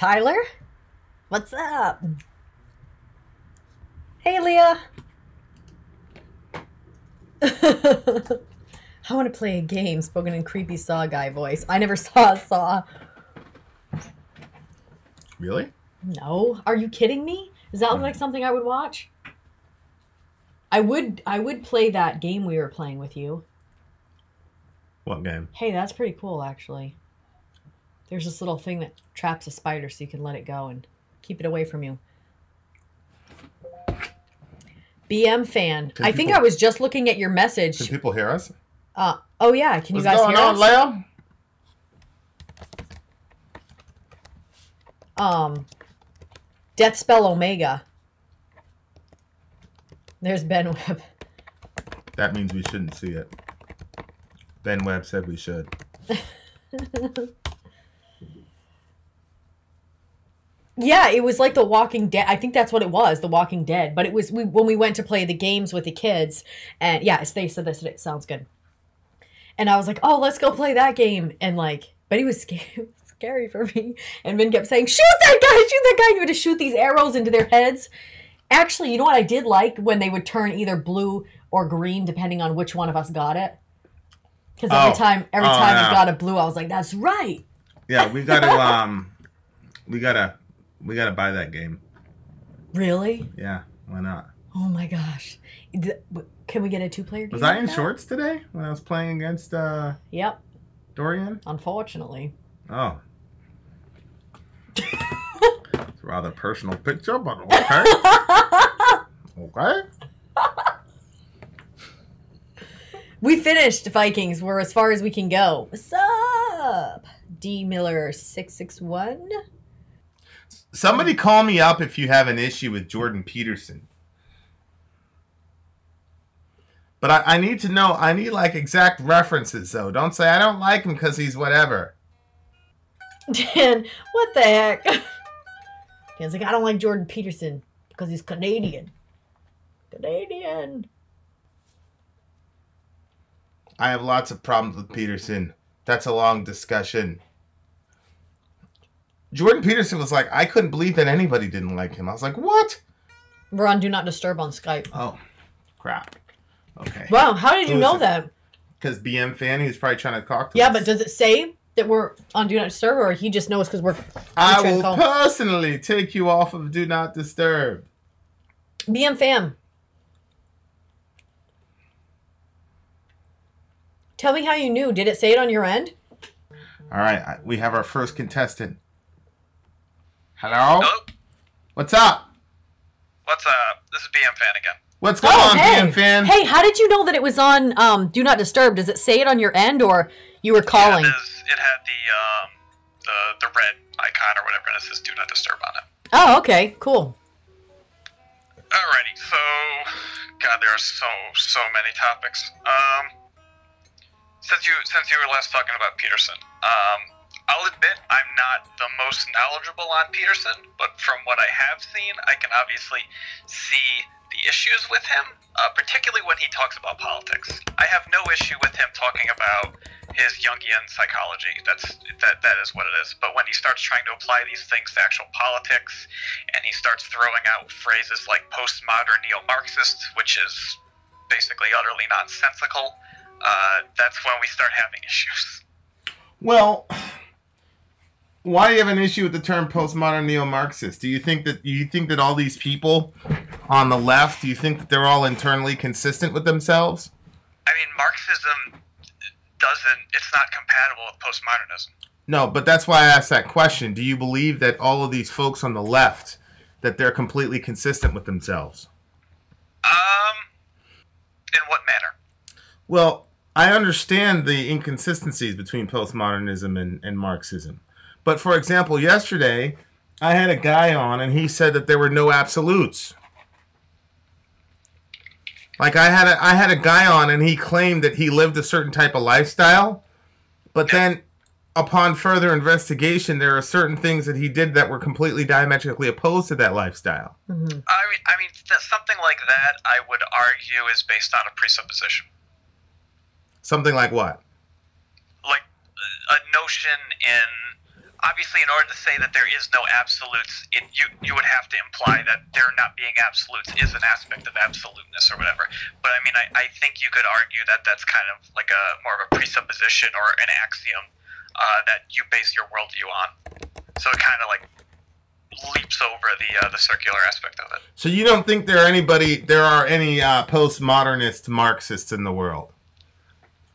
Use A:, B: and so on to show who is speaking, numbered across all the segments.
A: Tyler. What's up? Hey, Leah. I want to play a game spoken in creepy Saw guy voice. I never saw a Saw.
B: Really?
A: No. Are you kidding me? Does that look like something I would watch? I would I would play that game we were playing with you.
B: What game?
A: Hey, that's pretty cool actually. There's this little thing that traps a spider so you can let it go and keep it away from you. BM fan.
B: Can
A: I think
B: people-
A: I was just looking at your message.
B: Can people hear us?
A: Uh, oh yeah, can you
B: What's
A: guys
B: going
A: hear
B: on,
A: us?
B: Leo?
A: Um, Death Spell Omega. There's Ben Webb.
B: That means we shouldn't see it. Ben Webb said we should.
A: Yeah, it was like The Walking Dead. I think that's what it was, The Walking Dead. But it was we, when we went to play the games with the kids, and yeah, they said this. It sounds good. And I was like, oh, let's go play that game. And like, but he was scary, scary for me. And Vin kept saying, shoot that guy, shoot that guy. And you had to shoot these arrows into their heads. Actually, you know what I did like when they would turn either blue or green, depending on which one of us got it. Because every
B: Oh.
A: time, every
B: Oh,
A: time
B: yeah.
A: it got a blue, I was like, that's right.
B: Yeah, we gotta um, we gotta we gotta buy that game.
A: Really?
B: Yeah, why not?
A: Oh my gosh. Can we get a two player game?
B: Was I in
A: that?
B: shorts today when I was playing against uh
A: Yep,
B: Dorian?
A: unfortunately.
B: Oh. it's a rather personal picture, but okay. okay.
A: we finished Vikings. We're as far as we can go. What's up? D Miller six six one.
B: Somebody call me up if you have an issue with Jordan Peterson. But I, I need to know. I need like exact references, though. Don't say I don't like him because he's whatever.
A: Dan, what the heck? Dan's like, I don't like Jordan Peterson because he's Canadian. Canadian.
B: I have lots of problems with Peterson. That's a long discussion. Jordan Peterson was like, I couldn't believe that anybody didn't like him. I was like, what?
A: We're on Do Not Disturb on Skype.
B: Oh, crap. Okay.
A: Wow, how did you
B: Who is
A: know
B: it?
A: that?
B: Because BM fan, he was probably trying to talk to
A: Yeah,
B: us.
A: but does it say that we're on Do Not Disturb or he just knows because we're
B: I
A: trying to
B: will
A: call-
B: personally take you off of Do Not Disturb.
A: BM fan. Tell me how you knew. Did it say it on your end?
B: All right, we have our first contestant. Hello?
C: Hello?
B: What's up?
C: What's up? This is BM Fan again.
B: What's going on, BM fan?
A: Oh, Hey, how did you know that it was on um, Do Not Disturb? Does it say it on your end or you were calling?
C: Yeah, it, is, it had the um the the red icon or whatever, and it says "Do Not Disturb" on it.
A: oh, okay, cool.
C: Alrighty, so God, there are so so many topics. Um, since you since you were last talking about Peterson, um, I'll admit I'm not the most knowledgeable on Peterson, but from what I have seen, I can obviously see the issues with him, uh, particularly when he talks about politics. I have no issue with him talking about his Jungian psychology. That's that that is what it is. But when he starts trying to apply these things to actual politics, and he starts throwing out phrases like postmodern neo-Marxist, which is basically utterly nonsensical, uh, that's when we start having issues.
B: Well, why do you have an issue with the term postmodern neo-Marxist? Do you think that you think that all these people on the left, do you think that they're all internally consistent with themselves?
C: I mean, Marxism doesn't, it's not compatible with postmodernism.
B: No, but that's why I asked that question. Do you believe that all of these folks on the left that they're completely consistent with themselves?
C: Um, in what manner?
B: Well, I understand the inconsistencies between postmodernism and, and Marxism. But for example, yesterday I had a guy on and he said that there were no absolutes. Like I had a I had a guy on and he claimed that he lived a certain type of lifestyle, but then upon further investigation there are certain things that he did that were completely diametrically opposed to that lifestyle.
A: hmm
C: I mean, I mean, th- something like that, I would argue, is based on a presupposition.
B: Something like what?
C: like a notion in obviously, in order to say that there is no absolutes, it, you you would have to imply that there not being absolutes is an aspect of absoluteness or whatever. But I mean, I, I think you could argue that that's kind of like a more of a presupposition or an axiom uh, that you base your worldview on. So it kind of like leaps over the uh, the circular aspect of it.
B: So you don't think there are anybody, there are any uh, postmodernist Marxists in the world?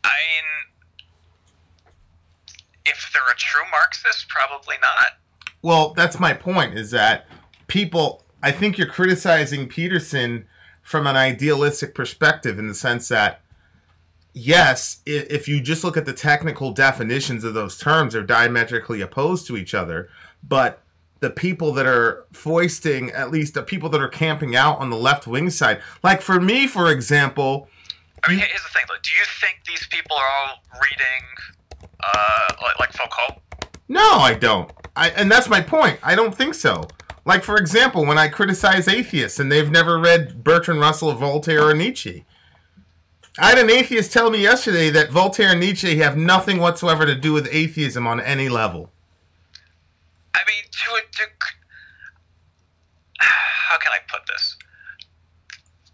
C: I mean, if they're a true Marxist, probably not.
B: Well, that's my point. Is that people? I think you're criticizing Peterson from an idealistic perspective in the sense that yes, if you just look at the technical definitions of those terms, they're diametrically opposed to each other. But the people that are foisting, at least the people that are camping out on the left wing side, like for me, for example,
C: I mean, here's the thing, though. Do you think these people are all reading, uh, like, like Foucault?
B: No, I don't. I, and that's my point. I don't think so. Like, for example, when I criticize atheists and they've never read Bertrand Russell, Voltaire, or Nietzsche. I had an atheist tell me yesterday that Voltaire and Nietzsche have nothing whatsoever to do with atheism on any level.
C: I mean, to a how can I put this?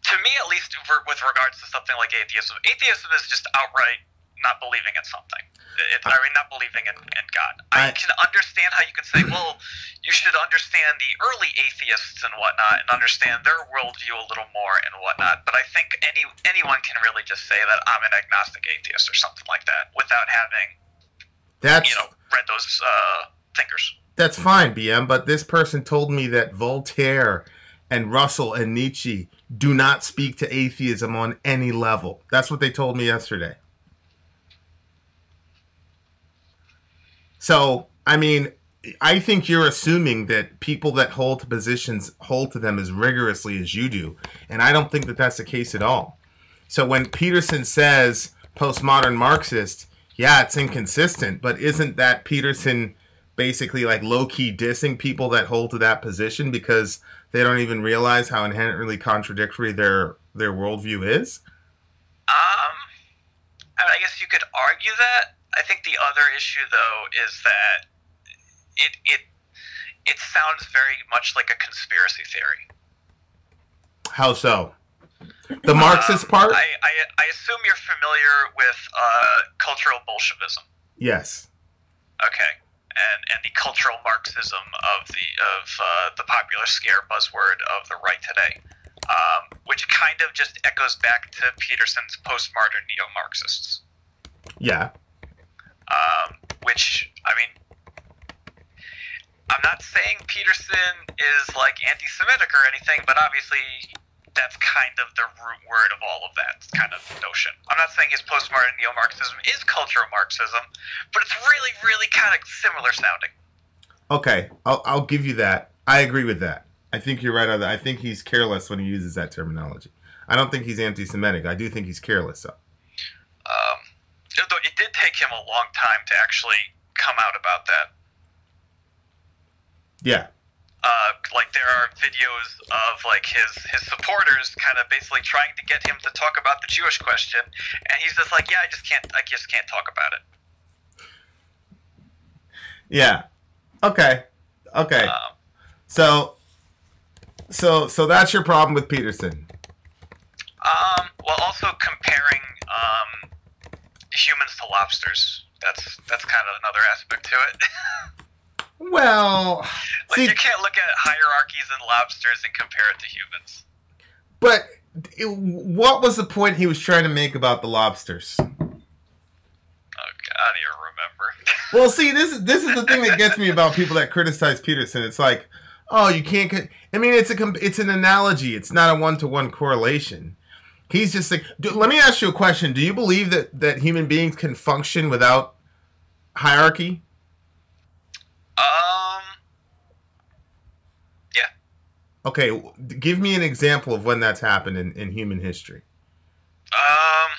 C: To me, at least, with regards to something like atheism, atheism is just outright not believing in something. It's, I mean, not believing in, in God. I,
B: I-
C: can understand how you can say, well, you should understand the early atheists and whatnot, and understand their worldview a little more and whatnot. But I think any anyone can really just say that I'm an agnostic atheist or something like that without having,
B: That's
C: you know, read those uh, thinkers.
B: that's fine, BM. But this person told me that Voltaire and Russell and Nietzsche do not speak to atheism on any level. That's what they told me yesterday. So, I mean, I think you're assuming that people that hold positions hold to them as rigorously as you do. And I don't think that that's the case at all. So when Peterson says postmodern Marxist, yeah, it's inconsistent, but isn't that Peterson basically like low key dissing people that hold to that position because they don't even realize how inherently contradictory their their worldview is?
C: Um, I, mean, I guess you could argue that. I think the other issue, though, is that it it it sounds very much like a conspiracy theory.
B: How so? The Marxist
C: Um,
B: part?
C: I, I I assume you're familiar with uh, cultural Bolshevism.
B: yes.
C: Okay. And, and the cultural Marxism of the of uh, the popular scare buzzword of the right today, um, which kind of just echoes back to Peterson's postmodern neo-Marxists.
B: Yeah.
C: Um, which I mean, I'm not saying Peterson is like anti-Semitic or anything, but obviously that's kind of the root word of all of that kind of notion. I'm not saying his postmodern neo-Marxism is cultural Marxism, but it's really, really kind of similar sounding.
B: Okay, I'll, I'll give you that. I agree with that. I think you're right on that. I think he's careless when he uses that terminology. I don't think he's anti-Semitic. I do think he's careless. though.
C: Um, although it did take him a long time to actually come out about that.
B: Yeah.
C: uh, like there are videos of like his his supporters kind of basically trying to get him to talk about the Jewish question, and he's just like, yeah, I just can't, I just can't talk about it.
B: Yeah. Okay. Okay.
C: Um,
B: So, so, so that's your problem with Peterson.
C: um, well, also comparing um, humans to lobsters. That's that's kind of another aspect to it.
B: Well,
C: like
B: see,
C: you can't look at hierarchies in lobsters and compare it to humans.
B: but it, what was the point he was trying to make about the lobsters?
C: Oh God, I don't even remember.
B: Well, see, this is this is the thing that gets me about people that criticize Peterson. It's like, oh, you can't. I mean, it's a it's an analogy. It's not a one to one correlation. He's just like. Do, let me ask you a question. Do you believe that that human beings can function without hierarchy?
C: um,
B: Yeah. Okay, give me an example of when that's happened in, in human history.
C: Um,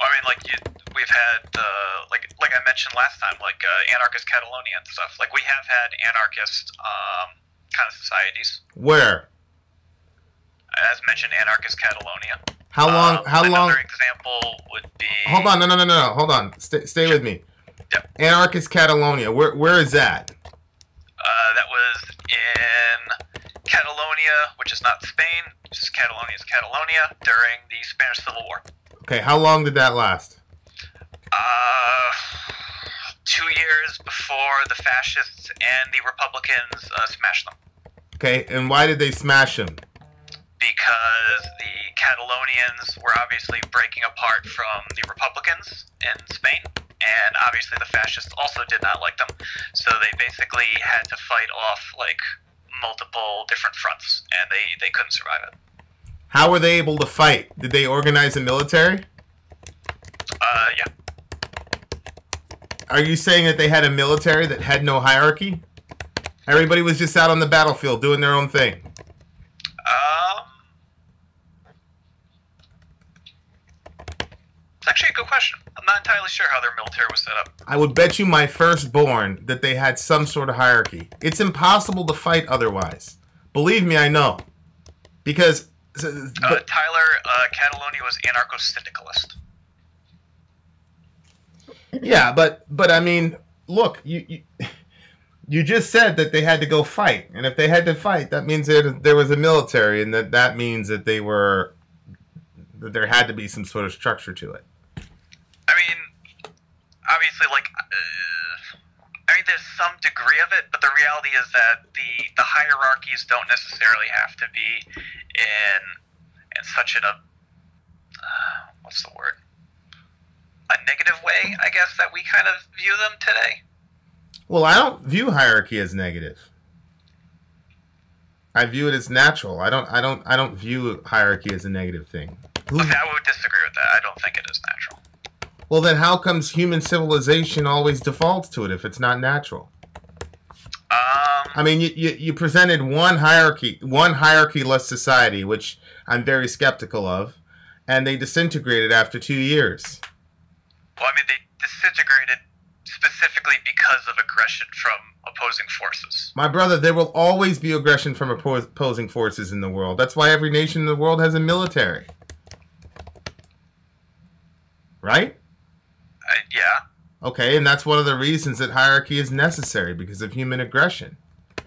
C: I mean, like you, we've had, uh, like, like I mentioned last time, like uh, anarchist Catalonia and stuff. Like we have had anarchist um, kind of societies.
B: Where?
C: As mentioned, anarchist Catalonia.
B: How long?
C: Um,
B: how long?
C: Another example would be.
B: Hold on, no, no, no, no, no. Hold on. Stay, stay with me.
C: Yep.
B: Anarchist Catalonia. Where where is that?
C: Uh, that was in Catalonia, which is not Spain. Just Catalonia is Catalonia during the Spanish Civil War.
B: Okay, how long did that last?
C: Uh, two years before the fascists and the Republicans uh, smashed them.
B: Okay, and why did they smash him?
C: Because the Catalonians were obviously breaking apart from the Republicans in Spain, and obviously the fascists also did not like them. So they basically had to fight off like multiple different fronts, and they, they couldn't survive it.
B: How were they able to fight? Did they organize a military?
C: Uh, yeah.
B: Are you saying that they had a military that had no hierarchy? Everybody was just out on the battlefield doing their own thing.
C: Um, it's actually a good question. I'm not entirely sure how their military was set up.
B: I would bet you my firstborn that they had some sort of hierarchy. It's impossible to fight otherwise. Believe me, I know. Because.
C: Uh, Tyler, uh, Catalonia was anarcho-syndicalist.
B: yeah, but but I mean, look, you, you you just said that they had to go fight, and if they had to fight, that means that there was a military, and that that means that they were that there had to be some sort of structure to it.
C: Obviously, like, uh, I mean, there's some degree of it, but the reality is that the the hierarchies don't necessarily have to be in in such an a uh, what's the word a negative way, I guess, that we kind of view them today.
B: Well, I don't view hierarchy as negative. I view it as natural. I don't. I don't. I don't view hierarchy as a negative thing.
C: Okay, I would disagree with that. I don't think it is natural.
B: Well, then how comes human civilization always defaults to it if it's not natural?
C: Um,
B: I mean, you, you, you presented one hierarchy, one hierarchy-less society, which I'm very skeptical of, and they disintegrated after two years.
C: well, I mean, they disintegrated specifically because of aggression from opposing forces.
B: My brother, there will always be aggression from opposing forces in the world. That's why every nation in the world has a military. Right?
C: Uh, yeah.
B: Okay, and that's one of the reasons that hierarchy is necessary because of human aggression.
C: I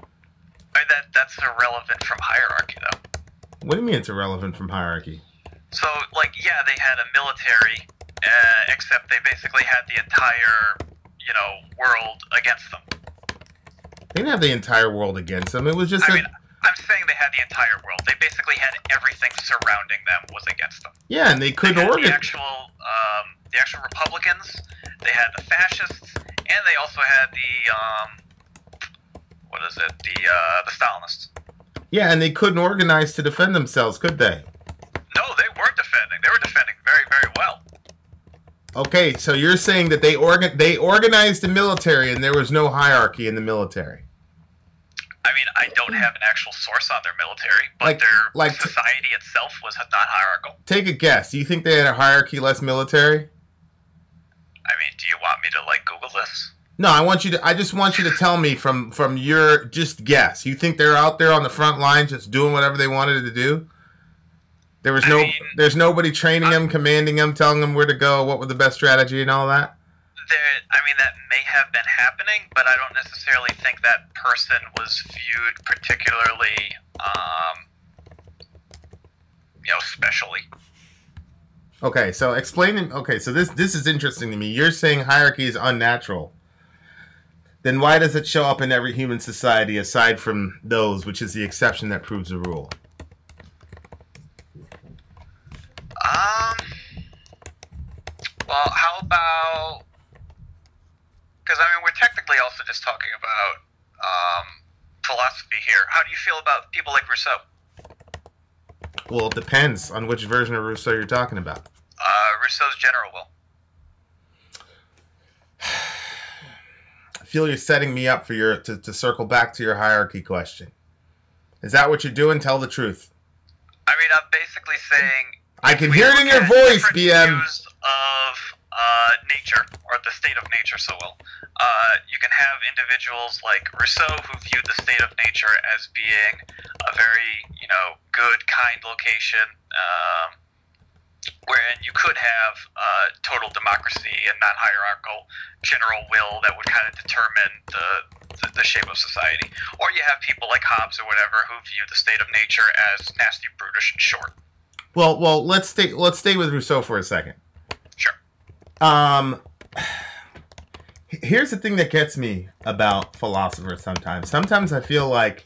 C: mean, that that's irrelevant from hierarchy, though.
B: What do you mean it's irrelevant from hierarchy?
C: So, like, yeah, they had a military, uh, except they basically had the entire, you know, world against them.
B: They didn't have the entire world against them. It was just
C: I
B: a,
C: mean, I'm saying they had the entire world. They basically had everything surrounding them was against them.
B: yeah, and they
C: They
B: couldn't
C: had the
B: organize.
C: actual, um, the actual Republicans. They had the fascists, and they also had the, um, what is it? The uh, the Stalinists.
B: Yeah, and they couldn't organize to defend themselves, could they?
C: No, they weren't defending. They were defending very, very well.
B: Okay, so you're saying that they organ they organized the military and there was no hierarchy in the military.
C: I mean, I don't have an actual source on their military, but
B: Like-
C: their
B: like-
C: society itself was not hierarchical.
B: Take a guess. Do you think they had a hierarchy less military?
C: I mean, do you want me to like Google this?
B: No, I want you to I just want you to tell me from from your just guess. You think they're out there on the front line just doing whatever they wanted to do? There was
C: I
B: no
C: mean-
B: there's nobody training them, commanding them, telling them where to go, what was the best strategy and all that?
C: There, I mean, that may have been happening, but I don't necessarily think that person was viewed particularly, um, you know, specially.
B: Okay, so explaining. Okay, so this this is interesting to me. You're saying hierarchy is unnatural. Then why does it show up in every human society aside from those, which is the exception that proves the rule?
C: Um, well, how about? Because I mean, we're technically also just talking about um, philosophy here. How do you feel about people like Rousseau?
B: Well, it depends on which version of Rousseau you're talking about.
C: Uh, Rousseau's general will.
B: I feel you're setting me up for your to, to circle back to your hierarchy question. Is that what you're doing? Tell the truth.
C: I mean, I'm basically saying
B: I can hear it in your voice, BM.
C: Views of uh, nature or the state of nature, so well. Uh, you can have individuals like Rousseau who viewed the state of nature as being a very, you know, good, kind location. Um, wherein you could have uh, total democracy and non-hierarchical general will that would kind of determine the, the the shape of society, or you have people like Hobbes or whatever who view the state of nature as nasty, brutish, and short.
B: Well, well, let's stay let's stay with Rousseau for a second. Um here's the thing that gets me about philosophers sometimes. Sometimes I feel like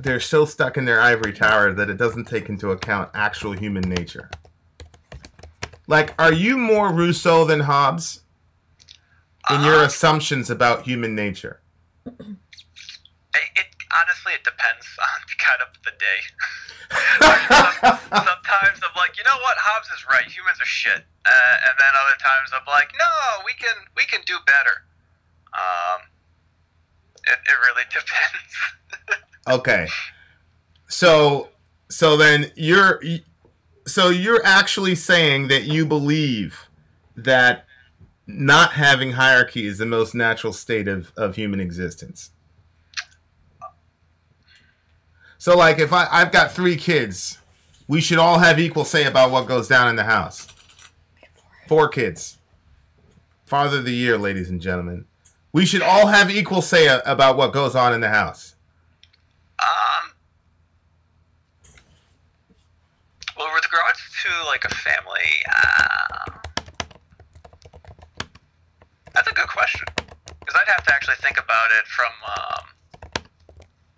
B: they're so stuck in their ivory tower that it doesn't take into account actual human nature. Like, are you more Rousseau than Hobbes in your
C: Uh,
B: assumptions about human nature?
C: it, it honestly it depends on kind of the day. Sometimes I'm like, you know what, Hobbes is right. Humans are shit, uh, and then other times I'm like, no, we can we can do better. Um, it, it really depends.
B: Okay. So so then you're so you're actually saying that you believe that not having hierarchy is the most natural state of, of human existence. So like if I, I've got three kids, we should all have equal say about what goes down in the house. Four kids. Father of the year, ladies and gentlemen. We should all have equal say about what goes on in the house.
C: um, well, with regards to like a family, uh, that's a good question because I'd have to actually think about it from um,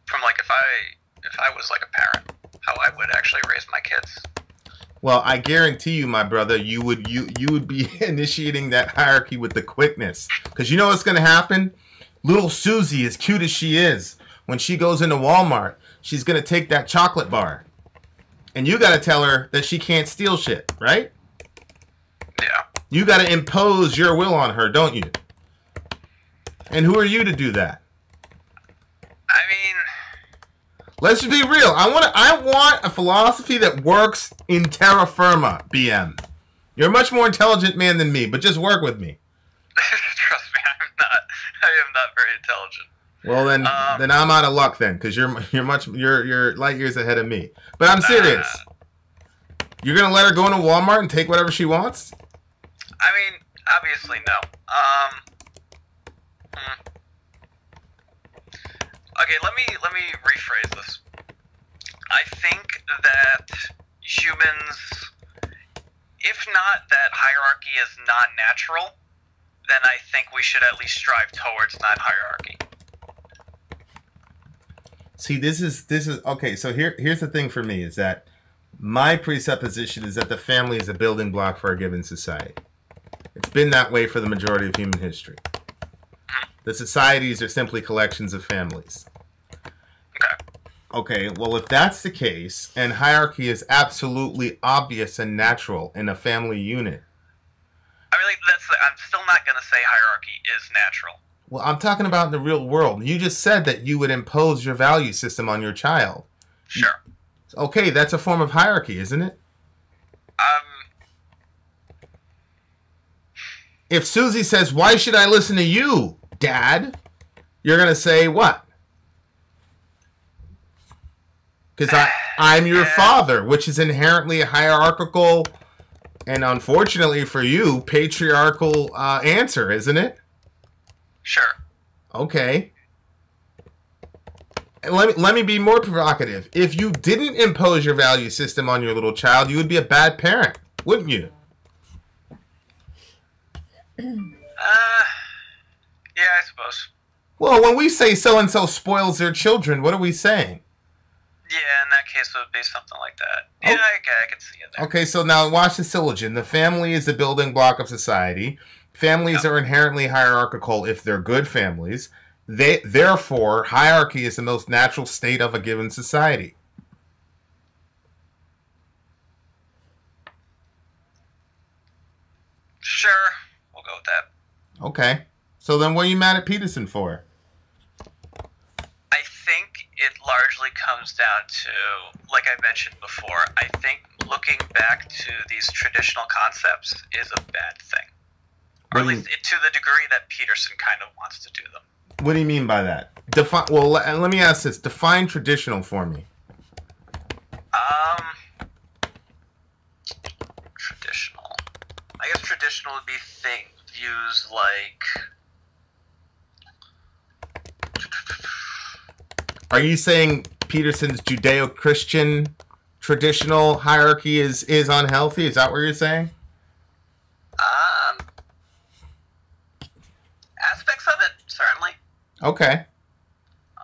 C: from like if I if I was like a parent, how I would actually raise my kids.
B: Well, I guarantee you, my brother, you would you you would be initiating that hierarchy with the quickness, because you know what's going to happen. Little Susie, as cute as she is, when she goes into Walmart, she's going to take that chocolate bar, and you got to tell her that she can't steal shit, right?
C: Yeah.
B: You got to impose your will on her, don't you? And who are you to do that?
C: I mean,
B: Let's just be real. I want I want a philosophy that works in terra firma, BM. You're a much more intelligent man than me, but just work with me.
C: trust me, I'm not. I am not very intelligent.
B: Well then,
C: Um,
B: then I'm out of luck then, because you're you're much you're you're light years ahead of me. But I'm serious. You're gonna let her go into Walmart and take whatever she wants?
C: I mean, obviously no. Um. Okay, let me let me rephrase this. I think that humans, if not that hierarchy is non-natural, then I think we should at least strive towards non-hierarchy.
B: See, this is this is okay. So here here's the thing for me is that my presupposition is that the family is a building block for a given society. It's been that way for the majority of human history. The societies are simply collections of families.
C: Okay.
B: Okay, well, if that's the case, and hierarchy is absolutely obvious and natural in a family unit,
C: I mean, like, that's. I'm still not gonna say hierarchy is natural.
B: well, I'm talking about in the real world. You just said that you would impose your value system on your child.
C: Sure.
B: Okay, that's a form of hierarchy, isn't it?
C: Um.
B: If Susie says, Why should I listen to you, Dad? You're going to say, What? Because I I'm your father, which is inherently a hierarchical and unfortunately for you, patriarchal uh, answer, isn't it?
C: Sure.
B: Okay. Let me, let me be more provocative. If you didn't impose your value system on your little child, you would be a bad parent, wouldn't you?
C: Uh. Yeah, I suppose.
B: Well, when we say so and so spoils their children, what are we saying?
C: Yeah, in that case, it would be something like that. Yeah,
B: Oh.
C: I, I can see it there.
B: Okay, so now watch the syllogism. The family is the building block of society. Families
C: Yeah.
B: are inherently hierarchical if they're good families. They, therefore, hierarchy is the most natural state of a given society.
C: Sure, we'll go with that.
B: Okay. So then what are you mad at Peterson for?
C: I think it largely comes down to, like I mentioned before, I think looking back to these traditional concepts is a bad thing. Or at
B: What do you-
C: least to the degree that Peterson kind of wants to do them.
B: What do you mean by that? Define. Well, let, let me ask this. Define traditional for me.
C: Um, traditional I guess traditional would be thing views like
B: Are you saying Peterson's Judeo-Christian traditional hierarchy is is unhealthy? Is that what you're saying?
C: um aspects of it certainly.
B: Okay.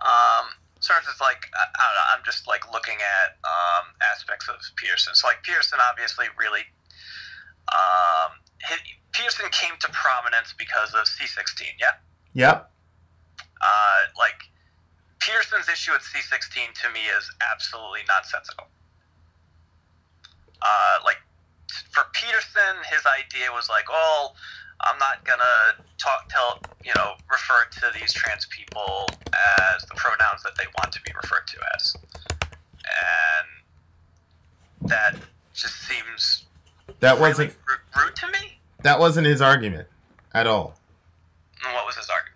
C: Um, sort of like I, I don't know. I'm just like looking at um, aspects of Peterson. So like Peterson obviously really um, his, Peterson came to prominence because of C16. Yeah.
B: Yep.
C: Uh, like Peterson's issue with C16 to me is absolutely nonsensical. Uh, like for Peterson, his idea was like, oh, I'm not gonna talk, tell, you know, refer to these trans people as the pronouns that they want to be referred to as, and that just seems
B: That wasn't
C: rude, rude to me.
B: that wasn't his argument at all.
C: And what was his argument?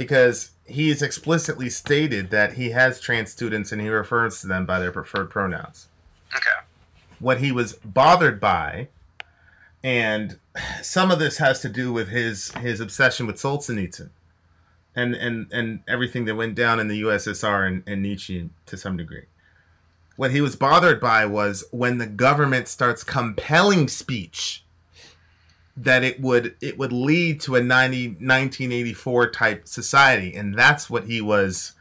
B: Because he's explicitly stated that he has trans students and he refers to them by their preferred pronouns.
C: Okay.
B: what he was bothered by, and some of this has to do with his his obsession with Solzhenitsyn, and and and everything that went down in the USSR and, and Nietzsche to some degree. What he was bothered by was when the government starts compelling speech that it would it would lead to a 90, 1984 type society and that's what he was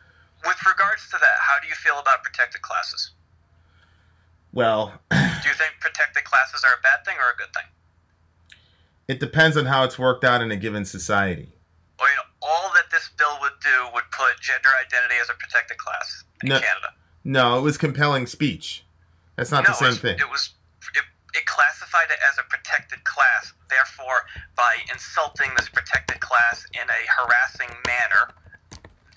C: With regards to that, how do you feel about protected classes?
B: well
C: Do you think protected classes are a bad thing or a good thing?
B: it depends on how it's worked out in a given society
C: Well, you know, all that this bill would do would put gender identity as a protected class in
B: No.
C: Canada.
B: No, it was compelling speech. That's not
C: no,
B: the same thing.
C: It was it, classified it as a protected class. Therefore, by insulting this protected class in a harassing manner,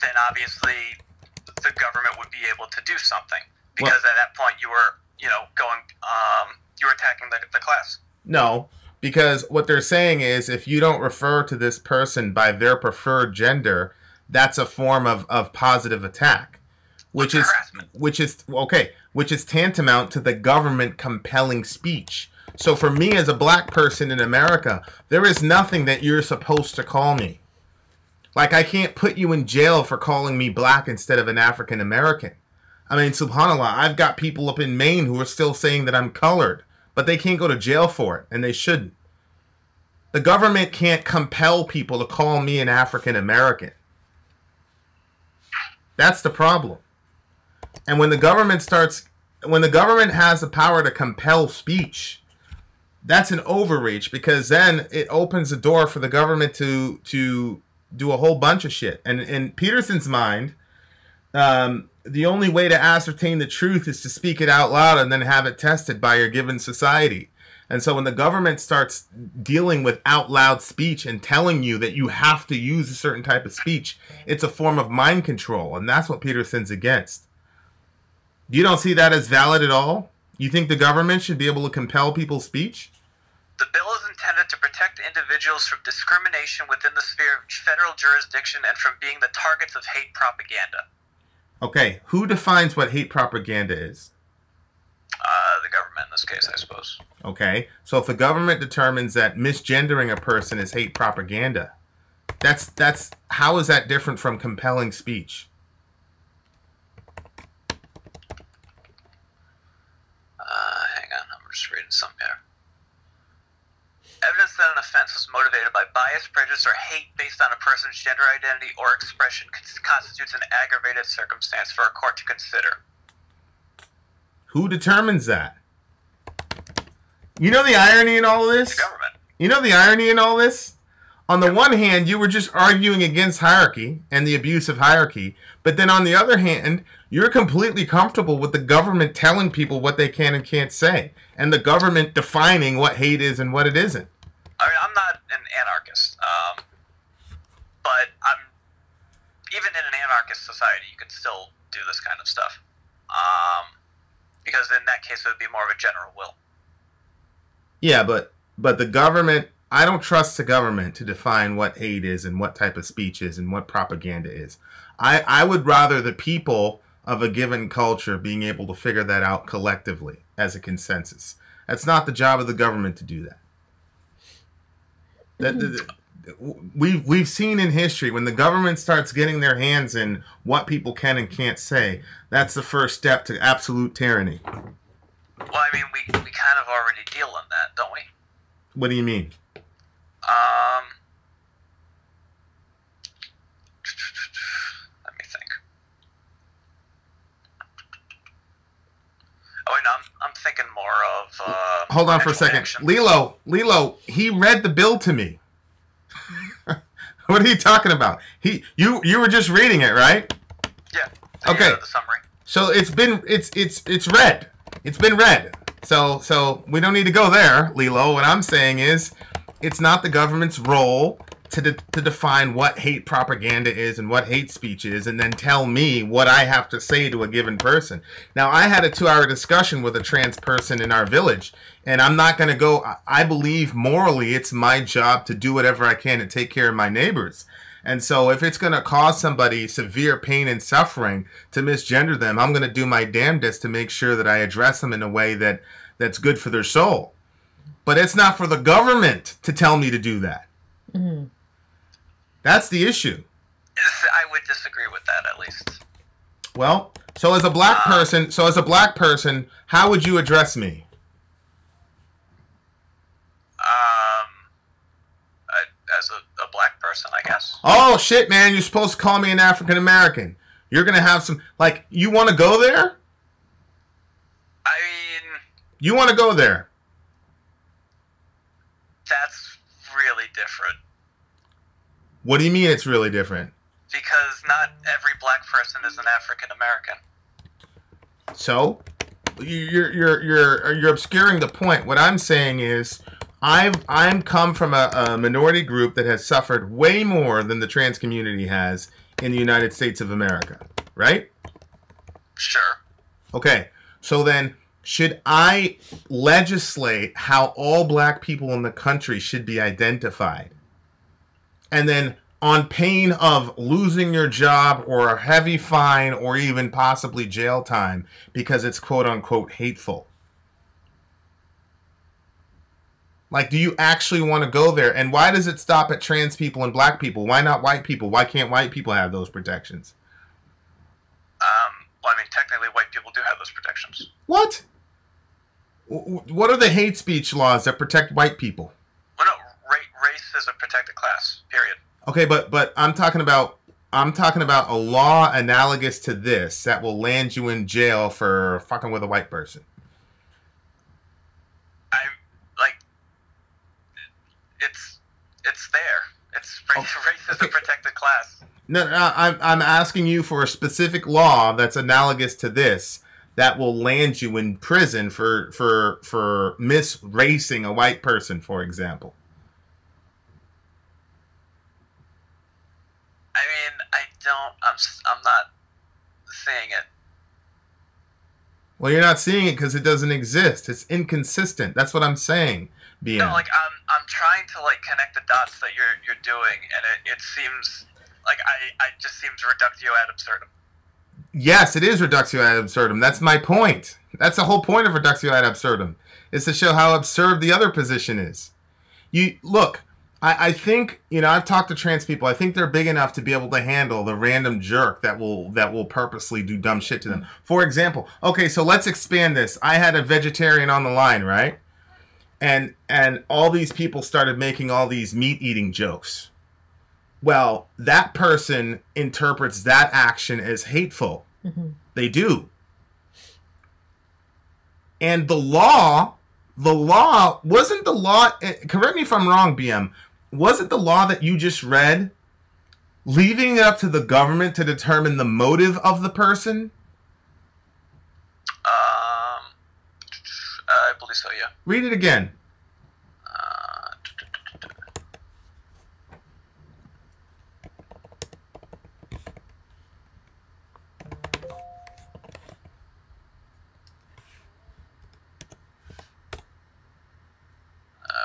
C: then obviously the government would be able to do something because at that point you were, you know, going, um, you were attacking the, the class.
B: No, because what they're saying is if you don't refer to this person by their preferred gender, that's a form of, of positive attack. Which is which is okay, which is tantamount to the government compelling speech. So for me as a black person in America, there is nothing that you're supposed to call me. Like I can't put you in jail for calling me black instead of an African American. I mean, subhanallah, I've got people up in Maine who are still saying that I'm colored, but they can't go to jail for it, and they shouldn't. The government can't compel people to call me an African American. That's the problem. And when the government starts, when the government has the power to compel speech, that's an overreach because then it opens the door for the government to to do a whole bunch of shit. And in Peterson's mind, um, the only way to ascertain the truth is to speak it out loud and then have it tested by your given society. And so when the government starts dealing with out loud speech and telling you that you have to use a certain type of speech, it's a form of mind control. And that's what Peterson's against. You don't see that as valid at all? You think the government should be able to compel people's speech?
C: The bill is intended to protect individuals from discrimination within the sphere of federal jurisdiction and from being the targets of hate propaganda.
B: Okay, who defines what hate propaganda is?
C: Uh, the government in this case, I suppose.
B: Okay, so if the government determines that misgendering a person is hate propaganda, that's that's how is that different from compelling speech?
C: Uh, hang on, I'm just reading some here. Evidence that an offense was motivated by bias, prejudice, or hate based on a person's gender identity or expression constitutes an aggravated circumstance for a court to consider.
B: Who determines that? You know the irony in all of
C: The
B: this?
C: government.
B: You know the irony in all this? On the one hand, you were just arguing against hierarchy and the abuse of hierarchy, but then on the other hand, you're completely comfortable with the government telling people what they can and can't say, and the government defining what hate is and what it isn't.
C: I mean, I'm not an anarchist, um, but I'm even in an anarchist society, you can still do this kind of stuff, um, because in that case, it would be more of a general will.
B: Yeah, but but the government I don't trust the government to define what hate is and what type of speech is and what propaganda is. I, I would rather the people of a given culture being able to figure that out collectively as a consensus. That's not the job of the government to do that. That, that- we've we've seen in history when the government starts getting their hands in what people can and can't say. That's the first step to absolute tyranny.
C: Well, I mean, we, we kind of already deal in that, don't we?
B: What do you mean?
C: Um, let me think. Oh, wait, no, I'm, I'm thinking more of. Uh,
B: Hold on for a second.
C: action.
B: Lilo, Lilo, he read the bill to me. what are you talking about? He you you were just reading it, right?
C: Yeah.
B: Okay.
C: The summary.
B: So it's been it's it's it's read. It's been read. So so we don't need to go there, Lilo. What I'm saying is it's not the government's role to de- to define what hate propaganda is and what hate speech is and then tell me what I have to say to a given person. Now, I had a 2-hour discussion with a trans person in our village and I'm not going to go I- believe morally it's my job to do whatever I can to take care of my neighbors. And so if it's going to cause somebody severe pain and suffering to misgender them, I'm going to do my damnedest to make sure that I address them in a way that that's good for their soul. But it's not for the government to tell me to do that.
A: Mhm.
B: That's the issue.
C: Is- I would disagree with that at least.
B: Well, so as a black person, so as a black person, how would you address me?
C: Um, I, as a, a black person, I guess.
B: Oh shit, man, you're supposed to call me an African American. You're going to have some like you want to go there?
C: I mean,
B: You want to go there?
C: that's really different
B: What do you mean it's really different?
C: because not every black person is an African American.
B: So, you're you're you're you're obscuring the point. What I'm saying is, I've I'm come from a, a minority group that has suffered way more than the trans community has in the United States of America, right?
C: Sure.
B: Okay, so then should I legislate how all black people in the country should be identified? And then, on pain of losing your job or a heavy fine or even possibly jail time because it's quote unquote hateful. Like, do you actually want to go there? And why does it stop at trans people and black people? Why not white people? Why can't white people have those protections?
C: Um, well, I mean, technically, white people do have those protections.
B: What? What are the hate speech laws that protect white people?
C: Well, no, ra- race is a protected class. Period.
B: Okay, but but I'm talking about I'm talking about a law analogous to this that will land you in jail for fucking with a white person.
C: I like. It's it's there. It's race,
B: Oh,
C: race is a
B: okay.
C: protected class.
B: No, no, I'm I'm asking you for a specific law that's analogous to this that will land you in prison for for for misracing a white person, for example.
C: I mean, I don't. I'm I'm not saying it.
B: Well, you're not seeing it because it doesn't exist. It's inconsistent. That's what I'm saying. BM.
C: No, like I'm I'm trying to like connect the dots that you're you're doing, and it, it seems like I I just seems reductio ad absurdum.
B: Yes, it is reductio ad absurdum. That's my point. That's the whole point of reductio ad absurdum, is to show how absurd the other position is. You look, I, I think you know I've talked to trans people. I think they're big enough to be able to handle the random jerk that will that will purposely do dumb shit to them. For example, okay, so let's expand this. I had a vegetarian on the line, right? And and all these people started making all these meat eating jokes. Well, that person interprets that action as hateful.
A: Mhm.
B: They do. And the law, the law, wasn't the law, eh, correct me if I'm wrong, BM, wasn't the law that you just read leaving it up to the government to determine the motive of the person?
C: Um, I believe so. Yeah.
B: Read it again.
C: Uh,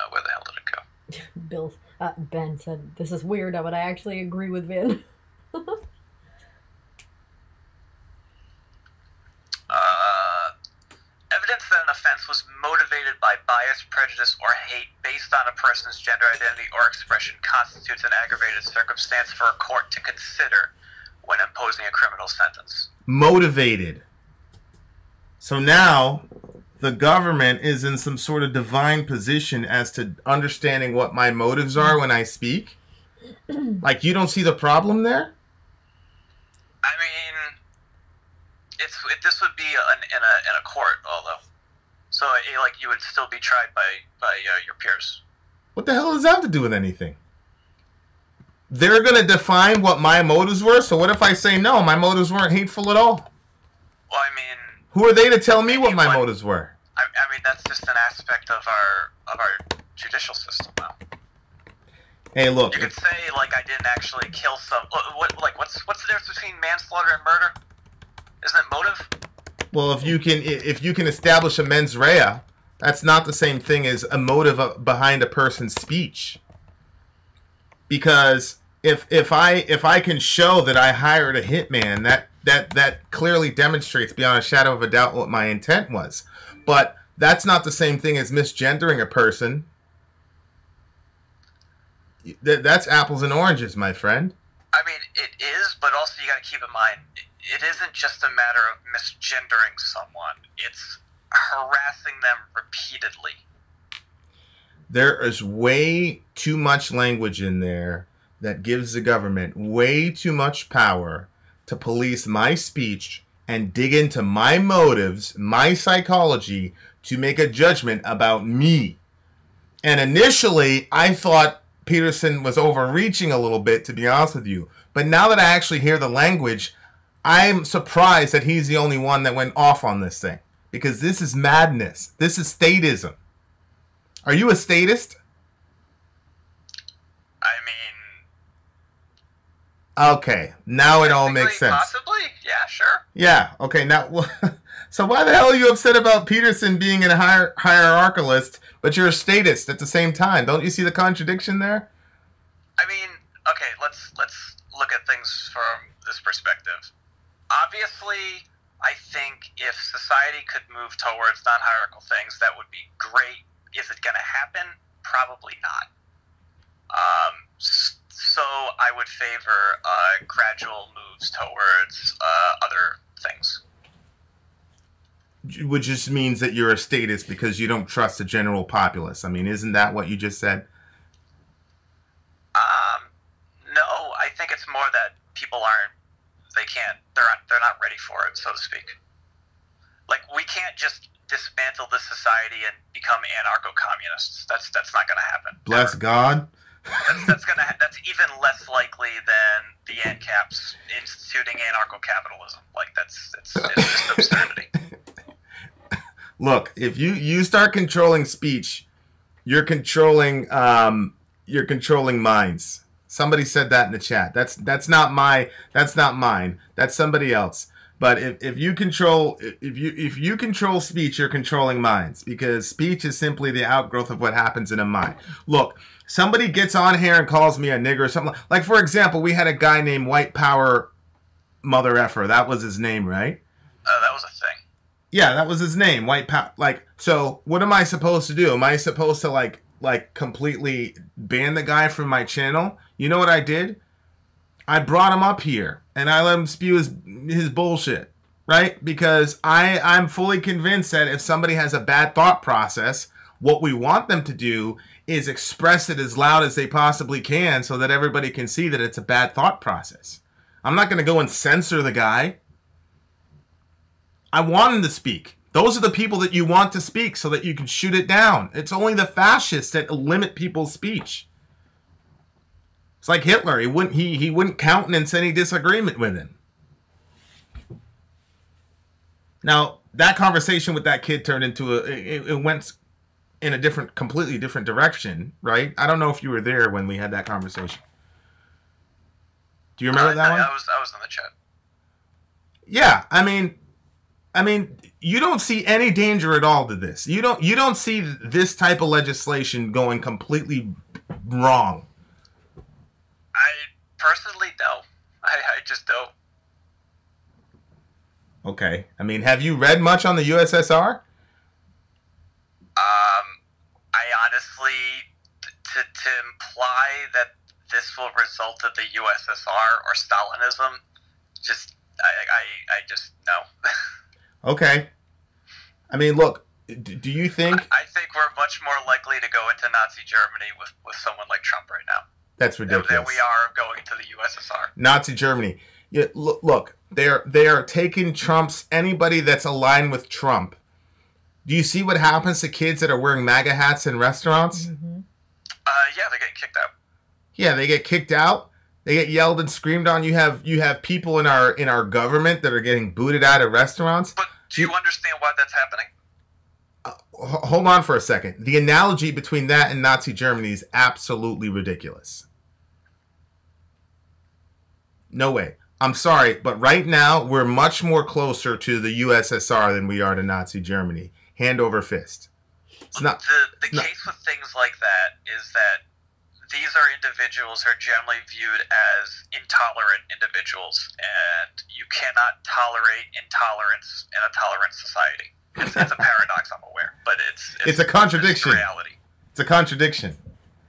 C: where the hell did it go?
A: Bill, uh, Ben said, This is weirdo, but I actually agree with Vin.
C: Uh, evidence that an offense was motivated by bias bias, prejudice, or hate based on a person's gender identity or expression constitutes an aggravated circumstance for a court to consider when imposing a criminal sentence.
B: Motivated. So now the government is in some sort of divine position as to understanding what my motives are when I speak. like you don't see the problem there?
C: I mean, it's it, this would be an, in a in a court, although, so like you would still be tried by by uh, your peers.
B: What the hell does that have to do with anything? They're gonna define what my motives were. So what if I say no? My motives weren't hateful at all.
C: Well, I mean,
B: Who are they to tell me what my motives were?
C: I, I mean that's just an aspect of our of our judicial system now.
B: Hey, look.
C: You could say like I didn't actually kill some. What, what like what's what's the difference between manslaughter and murder? Isn't it motive?
B: Well, if you can if you can establish a mens rea, that's not the same thing as a motive uh, behind a person's speech. Because if if I if I can show that I hired a hitman, that that that clearly demonstrates beyond a shadow of a doubt what my intent was. But that's not the same thing as misgendering a person. Th- That's apples and oranges, my friend.
C: I mean, it is, but also you got to keep in mind, it, it isn't just a matter of misgendering someone. It's harassing them repeatedly.
B: there is way too much language in there that gives the government way too much power to police my speech and dig into my motives, my psychology to make a judgment about me. And initially, I thought Peterson was overreaching a little bit, to be honest with you. But now that I actually hear the language, I'm surprised that he's the only one that went off on this thing. Because this is madness. This is statism. Are you a statist?
C: I mean,
B: Okay, now it all makes sense.
C: Possibly, yeah, sure.
B: Yeah. Okay. Now, so why the hell are you upset about Peterson being a hier- hierarchicalist, but you're a statist at the same time? Don't you see the contradiction there?
C: I mean, okay, let's let's look at things from this perspective. Obviously, I think if society could move towards non-hierarchical things, that would be great. Is it going to happen? Probably not. Um, so I would favor uh, gradual moves towards uh, other things.
B: Which just means that you're a statist because you don't trust the general populace. I mean, isn't that what you just said?
C: Um, no, I think it's more that people aren't. They can't. They're not. They're not ready for it, so to speak. Like we can't just dismantle this society and become anarcho-communists. That's that's not going to happen.
B: Bless
C: Ever.
B: God.
C: That's, that's gonna. That's even less likely than the ANCAPs instituting anarcho-capitalism. Like that's it's, it's just absurdity.
B: Look, if you you start controlling speech, you're controlling um you're controlling minds. Somebody said that in the chat. That's that's not my that's not mine. That's somebody else. But if, if you control if you if you control speech, you're controlling minds because speech is simply the outgrowth of what happens in a mind. Look, somebody gets on here and calls me a nigger or something like for example, we had a guy named White Power Mother Effer. That was his name, right?
C: Uh, that was a thing.
B: Yeah, that was his name, White Power. Like, so what am I supposed to do? Am I supposed to like like completely ban the guy from my channel? You know what I did? I brought him up here and I let him spew his his bullshit, right? Because I I'm fully convinced that if somebody has a bad thought process, what we want them to do is express it as loud as they possibly can so that everybody can see that it's a bad thought process. I'm not going to go and censor the guy. I want him to speak. Those are the people that you want to speak so that you can shoot it down. It's only the fascists that limit people's speech. It's like Hitler. He wouldn't he he wouldn't countenance any disagreement with him. Now that conversation with that kid turned into a it, it went in a different completely different direction, right? I don't know if you were there when we had that conversation. Do you remember
C: Uh,
B: that
C: I,
B: one?
C: I was I was in the chat.
B: Yeah, I mean, I mean, you don't see any danger at all to this. You don't. You don't see this type of legislation going completely wrong.
C: I personally no. I, I just don't.
B: Okay. I mean, have you read much on the USSR?
C: Um, I honestly, to to imply that this will result of the USSR or Stalinism, just I I, I just no.
B: Okay. I mean, look. Do you think
C: I think we're much more likely to go into Nazi Germany with, with someone like Trump right now
B: that's
C: than,
B: ridiculous?
C: than we are going to the USSR.
B: Nazi Germany. Yeah, look, look, they're they are taking Trump's anybody that's aligned with Trump. Do you see what happens to kids that are wearing MAGA hats in restaurants?
A: Mhm.
C: Uh, yeah, they're getting kicked out.
B: Yeah, they get kicked out. They get yelled and screamed on. You have you have people in our in our government that are getting booted out of restaurants.
C: But do you understand why that's happening?
B: Hold on for a second. The analogy between that and Nazi Germany is absolutely ridiculous. No way. I'm sorry, but right now we're much more closer to the USSR than we are to Nazi Germany. Hand over fist. It's not.
C: The the case with things like that is that these are individuals who are generally viewed as intolerant individuals, and you cannot tolerate intolerance in a tolerant society. It's, it's a paradox, I'm aware, but it's
B: It's a contradiction.
C: It's reality.
B: It's a contradiction.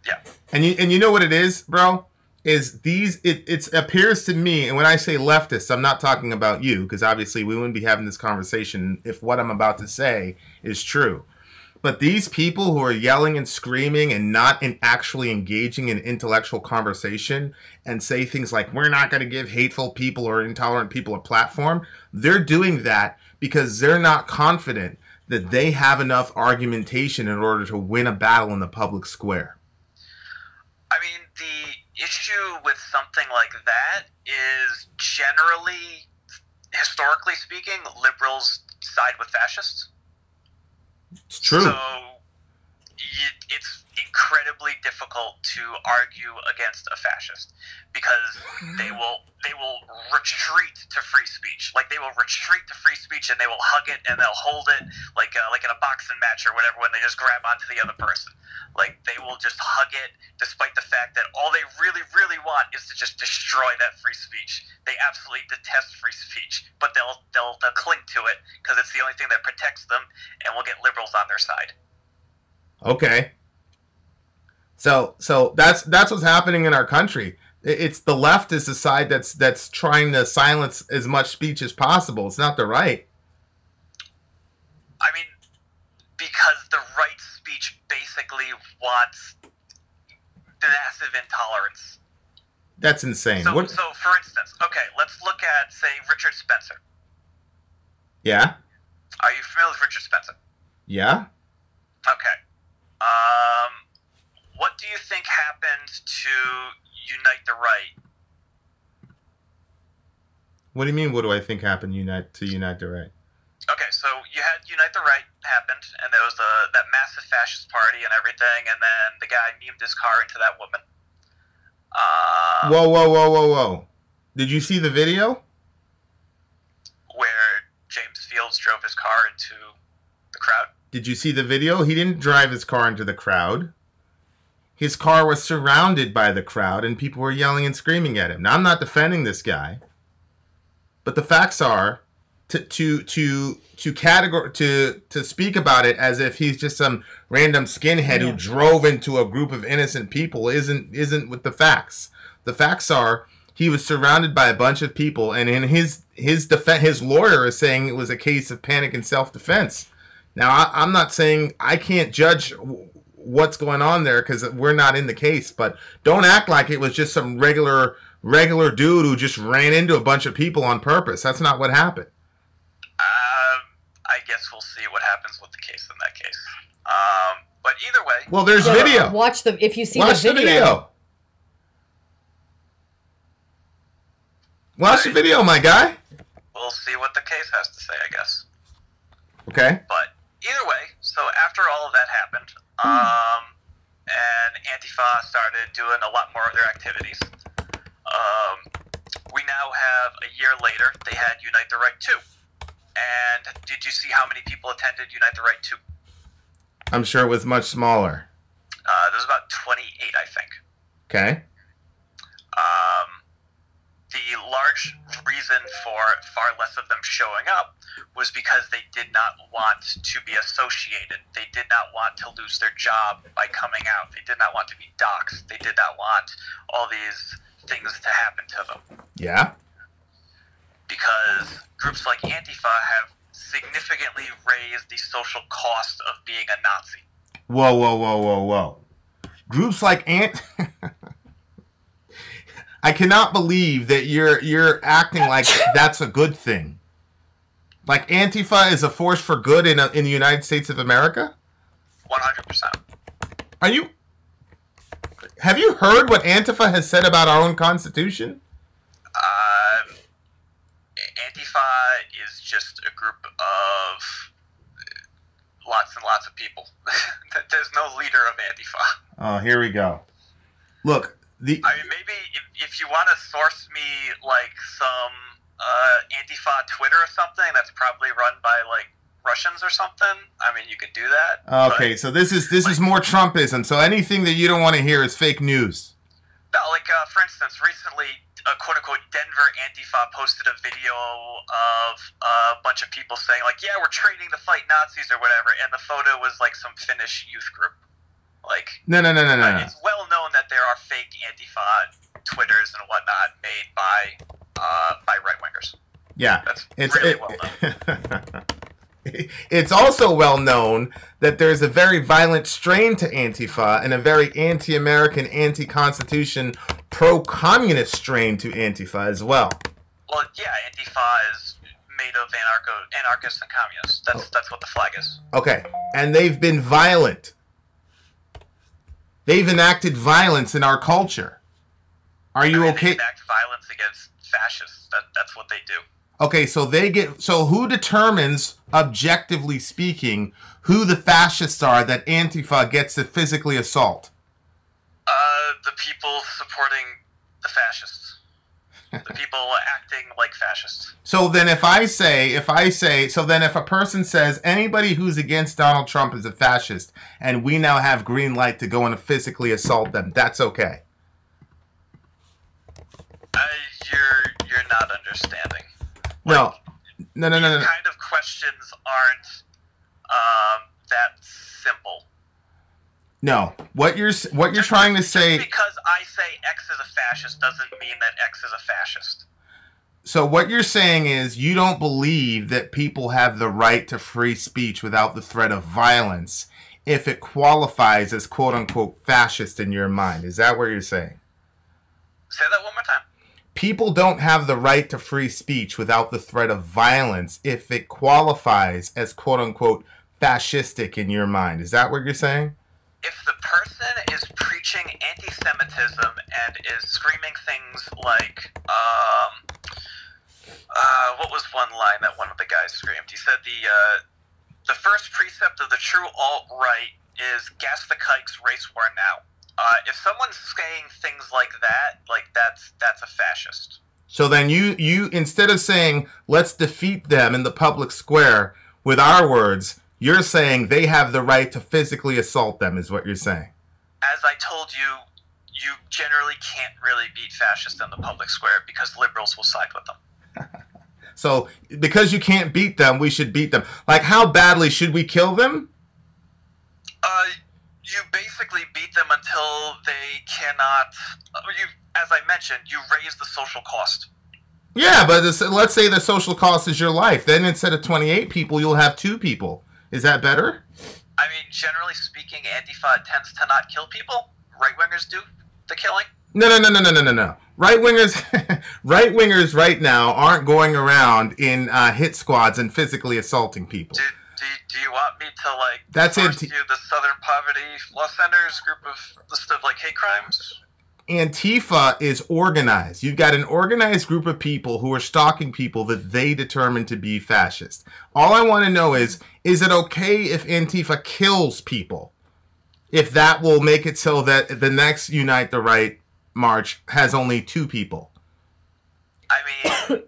C: Yeah.
B: And you and you know what it is, bro? Is these it it appears to me, and when I say leftists, I'm not talking about you, because obviously we wouldn't be having this conversation if what I'm about to say is true. But these people who are yelling and screaming and not in actually engaging in intellectual conversation and say things like, we're not going to give hateful people or intolerant people a platform, they're doing that because they're not confident that they have enough argumentation in order to win a battle in the public square.
C: I mean, the issue with something like that is generally, historically speaking, liberals side with fascists.
B: It's true.
C: So it's incredibly difficult to argue against a fascist because they will they will retreat to free speech. Like they will retreat to free speech and they will hug it and they'll hold it like uh, like in a boxing match or whatever when they just grab onto the other person. Like they will just hug it despite the fact that all they really really want is to just destroy that free speech. They absolutely detest free speech, but they'll they'll, they'll cling to it because it's the only thing that protects them and will get liberals on their side.
B: Okay. So so that's that's what's happening in our country. It's the left is the side that's that's trying to silence as much speech as possible. It's not the right.
C: I mean, because the right speech basically wants massive intolerance.
B: That's insane.
C: So,
B: What?
C: so for instance, okay, let's look at say Richard Spencer.
B: Yeah.
C: Are you familiar with Richard Spencer?
B: Yeah.
C: Okay. Um, what do you think happened to unite the right?
B: What do you mean? What do I think happened unite to unite the right?
C: Okay, so you had Unite the Right happened, and there was a, that massive fascist party and everything, and then the guy memed his car into that woman. Uh,
B: Whoa, whoa, whoa, whoa, whoa! Did you see the video?
C: where James Fields drove his car into the crowd.
B: Did you see the video? He didn't drive his car into the crowd. His car was surrounded by the crowd, and people were yelling and screaming at him. Now, I'm not defending this guy, but the facts are to to to to categor to to speak about it as if he's just some random skinhead
A: Yeah.
B: who drove into a group of innocent people isn't isn't with the facts. The facts are he was surrounded by a bunch of people, and in his his defense, his lawyer is saying it was a case of panic and self defense. Now, I, I'm not saying I can't judge what's going on there because we're not in the case, but don't act like it was just some regular regular dude who just ran into a bunch of people on purpose. That's not what happened.
C: Um, I guess we'll see what happens with the case in that case. Um, but either way,
B: Well, there's
A: So,
B: video.
A: Watch the if you see
B: Watch
A: the
B: the
A: video.
B: video. Watch the video, my guy.
C: we'll see what the case has to say, I guess.
B: Okay.
C: But either way, so after all of that happened, um, and Antifa started doing a lot more of their activities, um, we now have a year later, they had Unite the Right 2. And did you see how many people attended Unite the Right 2?
B: I'm sure it was much smaller.
C: Uh, there was about 28, I think.
B: Okay.
C: Um, the large reason for far less of them showing up was because they did not want to be associated. They did not want to lose their job by coming out. They did not want to be doxxed. They did not want all these things to happen to them.
B: Yeah.
C: Because groups like Antifa have significantly raised the social cost of being a Nazi.
B: Whoa, whoa, whoa, whoa, whoa. Groups like Ant. I cannot believe that you're you're acting like that's a good thing. Like Antifa is a force for good in a, in the United States of America.
C: One hundred percent.
B: Are you? Have you heard what Antifa has said about our own constitution?
C: Um, Antifa is just a group of lots and lots of people. There's no leader of Antifa.
B: Oh, here we go. Look, the
C: I mean, maybe if, if you want to source me like some uh, Antifa Twitter or something that's probably run by like Russians or something, I mean, you could do that.
B: okay, so this is this is more Trumpism. So anything that you don't want to hear is fake news.
C: No, like uh, for instance, recently, a quote unquote Denver Antifa posted a video of a bunch of people saying like, "Yeah, we're training to fight Nazis" or whatever, and the photo was like some Finnish youth group. Like,
B: No, no, no, no, no.
C: uh, it's well known that there are fake Antifa Twitters and whatnot made by uh, by right wingers.
B: Yeah,
C: That's
B: it's
C: really
B: it-
C: well known.
B: it's also well known that there's a very violent strain to Antifa and a very anti-American, anti-constitution, pro-communist strain to Antifa as well.
C: Well, yeah, Antifa is made of anarcho anarchists and communists. That's
B: Oh.
C: that's what the flag is.
B: Okay, and they've been violent. They've enacted violence in our culture. Are you
C: I mean,
B: okay?
C: They enact violence against fascists. That that's what they do.
B: Okay, so they get so who determines objectively speaking who the fascists are that Antifa gets to physically assault?
C: Uh, the people supporting the fascists. The people acting like fascists.
B: So then if I say if I say so then if a person says anybody who's against Donald Trump is a fascist and we now have green light to go and physically assault them, that's okay.
C: Uh, you're you're not understanding.
B: No. No no no no.
C: These
B: no.
C: kind of questions aren't um, that simple.
B: No. What you're what you're trying to say
C: Just because I say X is a fascist doesn't mean that X is a fascist.
B: So what you're saying is you don't believe that people have the right to free speech without the threat of violence if it qualifies as quote unquote fascist in your mind. Is that what you're saying?
C: Say that one more time.
B: People don't have the right to free speech without the threat of violence if it qualifies as quote unquote fascistic in your mind. Is that what you're saying?
C: If the person is preaching anti-Semitism and is screaming things like, um, uh, what was one line that one of the guys screamed? He said the uh, the first precept of the true alt right is gas the kikes, race war now. Uh, if someone's saying things like that, like that's that's a fascist.
B: So then you you instead of saying let's defeat them in the public square with our words, you're saying they have the right to physically assault them is what you're saying.
C: As I told you, you generally can't really beat fascists in the public square because liberals will side with them.
B: So because you can't beat them, we should beat them. Like how badly should we kill them?
C: Uh, you basically beat them until they cannot. uh, You, as I mentioned, you raise the social cost.
B: Yeah, but let's say the social cost is your life. Then instead of 28 people, you'll have two people. Is that better?
C: I mean, generally speaking, Antifa tends to not kill people. Right wingers do the killing.
B: No, no, no, no, no, no, no, no. Right wingers, right wingers, right now aren't going around in uh, hit squads and physically assaulting people.
C: Do, do, do you want me to like
B: That's anti-
C: you the Southern Poverty Law Center's group of list of like hate crimes?
B: Antifa is organized. You've got an organized group of people who are stalking people that they determine to be fascist. All I want to know is is it okay if Antifa kills people? If that will make it so that the next Unite the Right march has only two people.
C: I mean,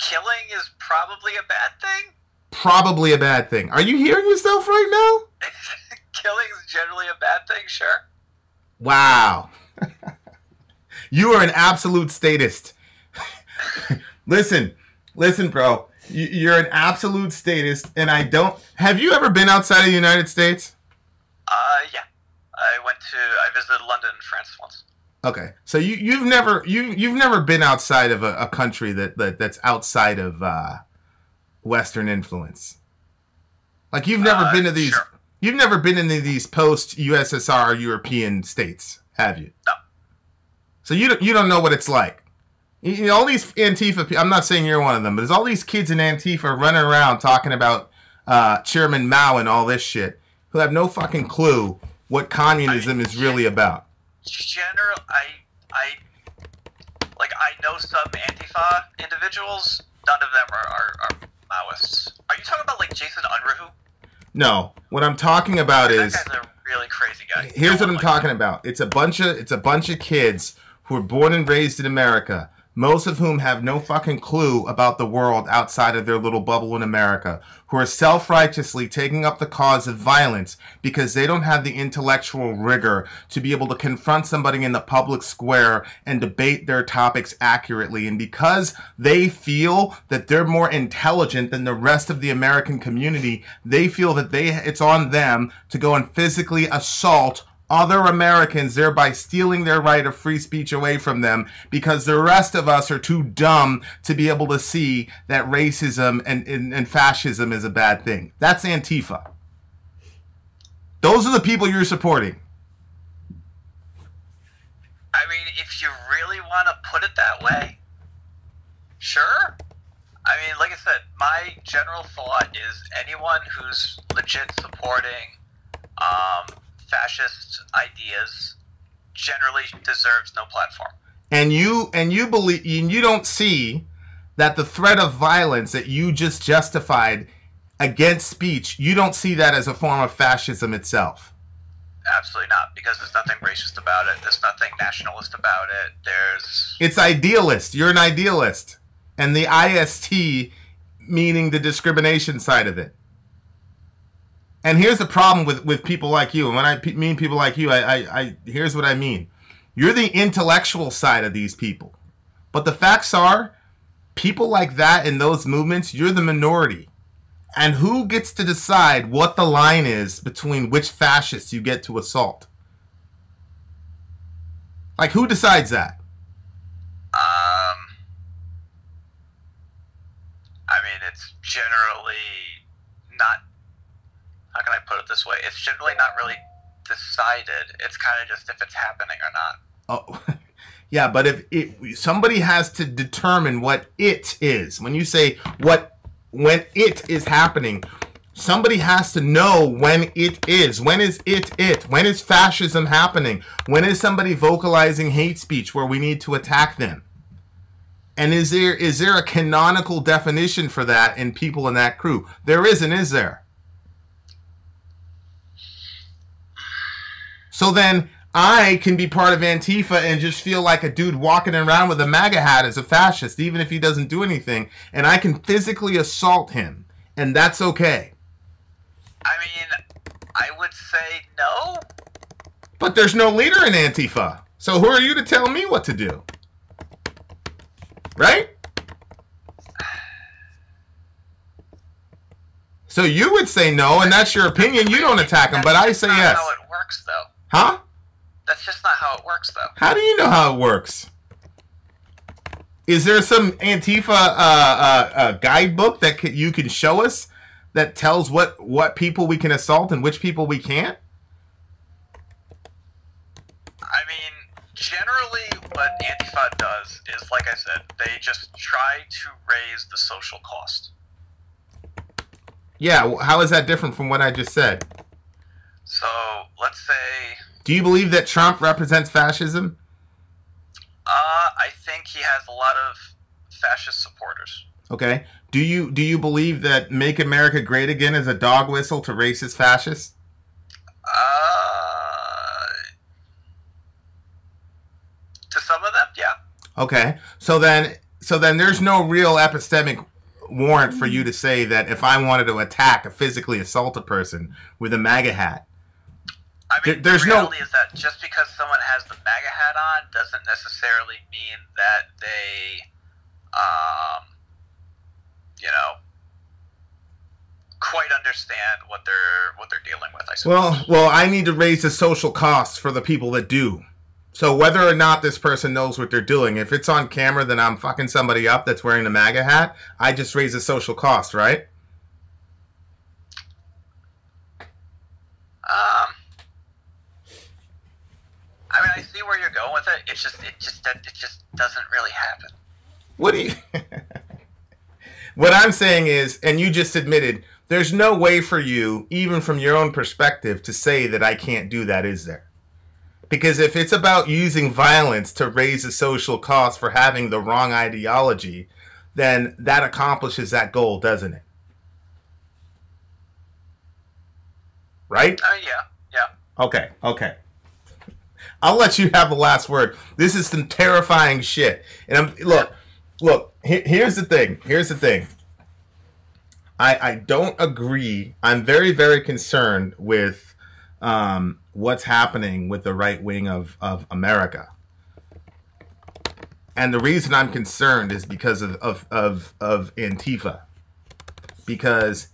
C: killing is probably a bad thing.
B: Probably a bad thing. Are you hearing yourself right now?
C: killing is generally a bad thing, sure.
B: Wow. you are an absolute statist. listen, listen, bro. You, you're an absolute statist, and I don't. Have you ever been outside of the United States?
C: Uh, yeah. I went to I visited London and France once.
B: Okay, so you you've never you you've never been outside of a, a country that, that that's outside of uh, Western influence. Like you've never
C: Uh,
B: been to these.
C: sure.
B: You've never been into these post USSR European states, have you?
C: No.
B: So you don't you don't know what it's like. You know, all these Antifa. I'm not saying you're one of them, but there's all these kids in Antifa running around talking about uh, Chairman Mao and all this shit, who have no fucking clue what communism is really about.
C: General, I, I, like I know some Antifa individuals. None of them are, are, are Maoists. Are you talking about like Jason Unruh?
B: No, what I'm talking about
C: That
B: is
C: really crazy guy.
B: here's
C: No
B: what I'm
C: likes
B: talking
C: him.
B: about. It's a bunch of it's a bunch of kids who were born and raised in America, most of whom have no fucking clue about the world outside of their little bubble in America, who are self-righteously taking up the cause of violence because they don't have the intellectual rigor to be able to confront somebody in the public square and debate their topics accurately. And because they feel that they're more intelligent than the rest of the American community, they feel that they it's on them to go and physically assault other Americans, thereby stealing their right of free speech away from them because the rest of us are too dumb to be able to see that racism and, and, and fascism is a bad thing. That's Antifa. Those are the people you're supporting.
C: I mean, if you really want to put it that way, sure. I mean, like I said, my general thought is anyone who's legit supporting um, fascist ideas generally deserves no platform.
B: and you and you believe and you don't see that the threat of violence that you just justified against speech you don't see that as a form of fascism itself
C: Absolutely not, because there's nothing racist about it. There's nothing nationalist about it. There's
B: it's idealist you're an idealist and the ist meaning the discrimination side of it and here's the problem with with people like you. And when i mean people like you I, I i here's what i mean. You're the intellectual side of these people. But the facts are people like that in those movements you're the minority. And who gets to decide what the line is between which fascists you get to assault? Like who decides that?
C: Um, I mean, it's generally. How can I put it this way? It's generally not really decided. It's kind of just if it's happening or not.
B: Oh, yeah, but if it, somebody has to determine what it is, when you say what when it is happening, somebody has to know when it is. When is it it? When is fascism happening? When is somebody vocalizing hate speech where we need to attack them? And is there is there a canonical definition for that in people in that crew? There isn't, is there? So then I can be part of Antifa and just feel like a dude walking around with a MAGA hat as a fascist, even if he doesn't do anything, and I can physically assault him, and that's okay.
C: I mean, I would say no.
B: But there's no leader in Antifa. So who are you to tell me what to do? Right? So you would say no, and that's your opinion. You don't attack him, but I say yes.
C: How it works, though.
B: Huh?
C: That's just not how it works, though.
B: How do you know how it works? Is there some Antifa uh, uh, uh, guidebook that c- you can show us that tells what what people we can assault and which people we can't?
C: I mean, generally, what Antifa does is, like I said, they just try to raise the social cost.
B: Yeah, how is that different from what I just said?
C: So, let's say,
B: Do you believe that Trump represents fascism?
C: uh, I think he has a lot of fascist supporters.
B: Okay. Do you do you believe that "Make America Great Again" is a dog whistle to racist fascists?
C: Uh, to some of them, yeah.
B: Okay. So then so then there's no real epistemic warrant for you to say that if I wanted to attack or physically assault a person with a MAGA hat,
C: I
B: There-
C: mean,
B: there's
C: the
B: no-
C: reality is that just because someone has the MAGA hat on doesn't necessarily mean that they, um, you know, quite understand what they're what they're dealing with. I suppose.
B: Well, well, I need to raise the social costs for the people that do. So whether or not this person knows what they're doing, if it's on camera, then I'm fucking somebody up that's wearing the MAGA hat. I just raise the social cost, right?
C: Um, I I see where you're going with it. It's just, it just, it just doesn't really happen.
B: What do you? what I'm saying is, and you just admitted, there's no way for you, even from your own perspective, to say that I can't do that, is there? Because if it's about using violence to raise the social cost for having the wrong ideology, then that accomplishes that goal, doesn't it? Right?
C: Mean, yeah, yeah.
B: Okay, okay. I'll let you have the last word. This is some terrifying shit. And I'm look, look. he- here's the thing. Here's the thing. I I don't agree. I'm very very concerned with um, what's happening with the right wing of of America. And the reason I'm concerned is because of of of, of Antifa. Because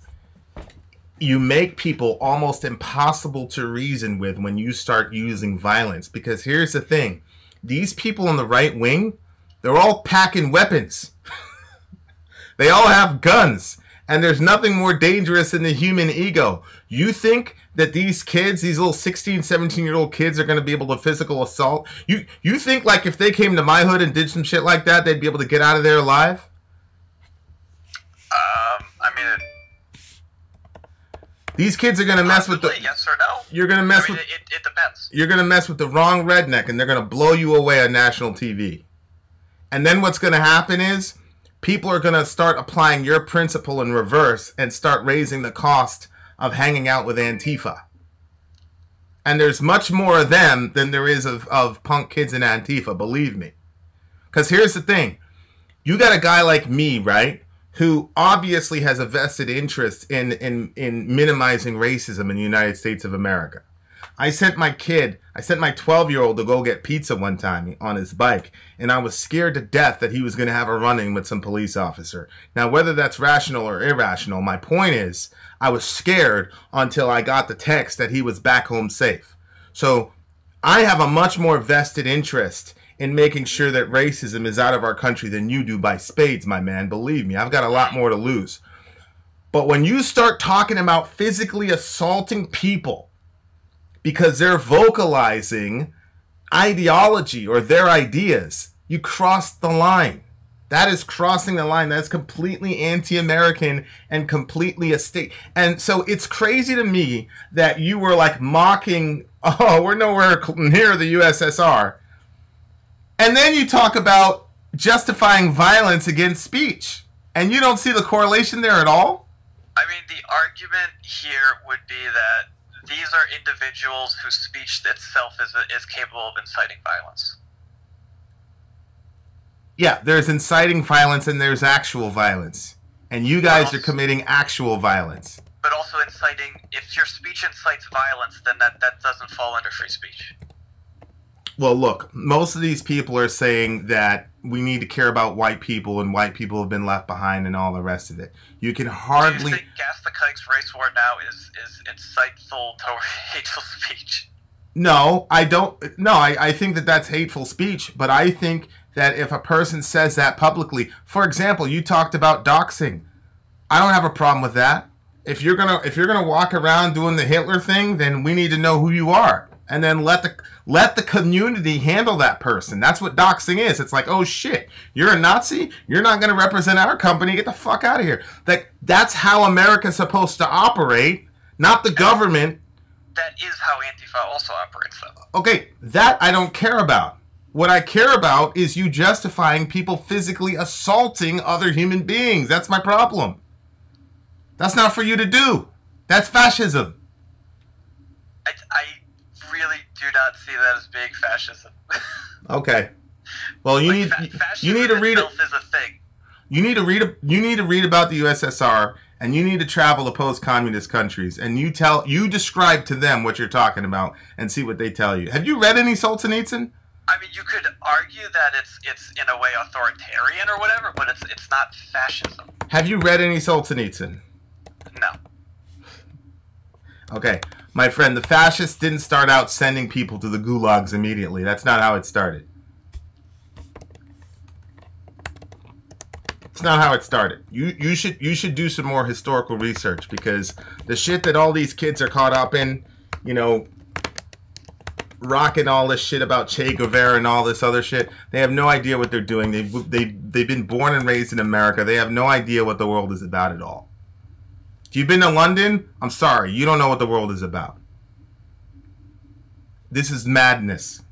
B: you make people almost impossible to reason with when you start using violence. Because here's the thing these people on the right wing, they're all packing weapons. they all have guns. And there's nothing more dangerous than the human ego. You think that these kids, these little 16, 17 year old kids, are going to be able to physical assault? You you think like if they came to my hood and did some shit like that, they'd be able to get out of there alive?
C: Um, I mean,
B: These kids are going to mess with the.
C: yes or no.
B: You're going to
C: I
B: mess
C: mean,
B: with.
C: it, it, depends.
B: you're going to mess with the wrong redneck and they're going to blow you away on national TV. And then what's going to happen is people are going to start applying your principle in reverse and start raising the cost of hanging out with Antifa. And there's much more of them than there is of, of punk kids in Antifa, believe me. Because here's the thing you got a guy like me, right? Who obviously has a vested interest in, in, in minimizing racism in the United States of America. I sent my kid, I sent my 12 year old to go get pizza one time on his bike, and I was scared to death that he was going to have a run in with some police officer. Now, whether that's rational or irrational, my point is, I was scared until I got the text that he was back home safe. So, I have a much more vested interest in making sure that racism is out of our country than you do by spades, my man. Believe me, I've got a lot more to lose. But when you start talking about physically assaulting people, because they're vocalizing ideology or their ideas. You cross the line. That is crossing the line. That's completely anti American and completely a state. And so it's crazy to me that you were like mocking, oh, we're nowhere near the USSR. And then you talk about justifying violence against speech. And you don't see the correlation there at all?
C: I mean, the argument here would be that these are individuals whose speech itself is, is capable of inciting violence.
B: Yeah, there's inciting violence and there's actual violence. And you guys
C: Well-
B: are committing actual violence.
C: But also inciting, if your speech incites violence, then that, that doesn't fall under free speech.
B: Well, look, most of these people are saying that we need to care about white people and white people have been left behind and all the rest of it. You can
C: Do you
B: hardly.
C: think Gas the Kikes race war now is, is insightful toward hateful speech?
B: No, I don't. No, I, I think that that's hateful speech, but I think that if a person says that publicly, for example, you talked about doxing. I don't have a problem with that. If you're gonna if you're gonna walk around doing the Hitler thing, then we need to know who you are, and then let the let the community handle that person. That's what doxing is. It's like, oh shit, you're a Nazi. You're not gonna represent our company. Get the fuck out of here. Like that's how America's supposed to operate, not the government
C: That is how Antifa also operates, though.
B: Okay, that I don't care about. What I care about is you justifying people physically assaulting other human beings. That's my problem. That's not for you to do. That's fascism.
C: I, I do not see that as being fascism.
B: Okay. Well, you
C: Like,
B: need
C: fa-
B: you need to read it.
C: itself is a thing.
B: You need to read. You need to read about the USSR and you need to travel to post-communist countries, and you tell you describe to them what you're talking about, and see what they tell you. Have you read any Solzhenitsyn?
C: I mean, you could argue that it's it's in a way authoritarian or whatever, but it's it's not fascism.
B: Have you read any Solzhenitsyn?
C: No.
B: Okay, my friend, the fascists didn't start out sending people to the gulags immediately. That's not how it started. It's not how it started. You you should you should do some more historical research because the shit that all these kids are caught up in, you know, rocking all this shit about Che Guevara and all this other shit. They have no idea what they're doing. They've they they've been born and raised in America. They have no idea what the world is about at all. If you've been to London, I'm sorry, you don't know what the world is about. This is madness.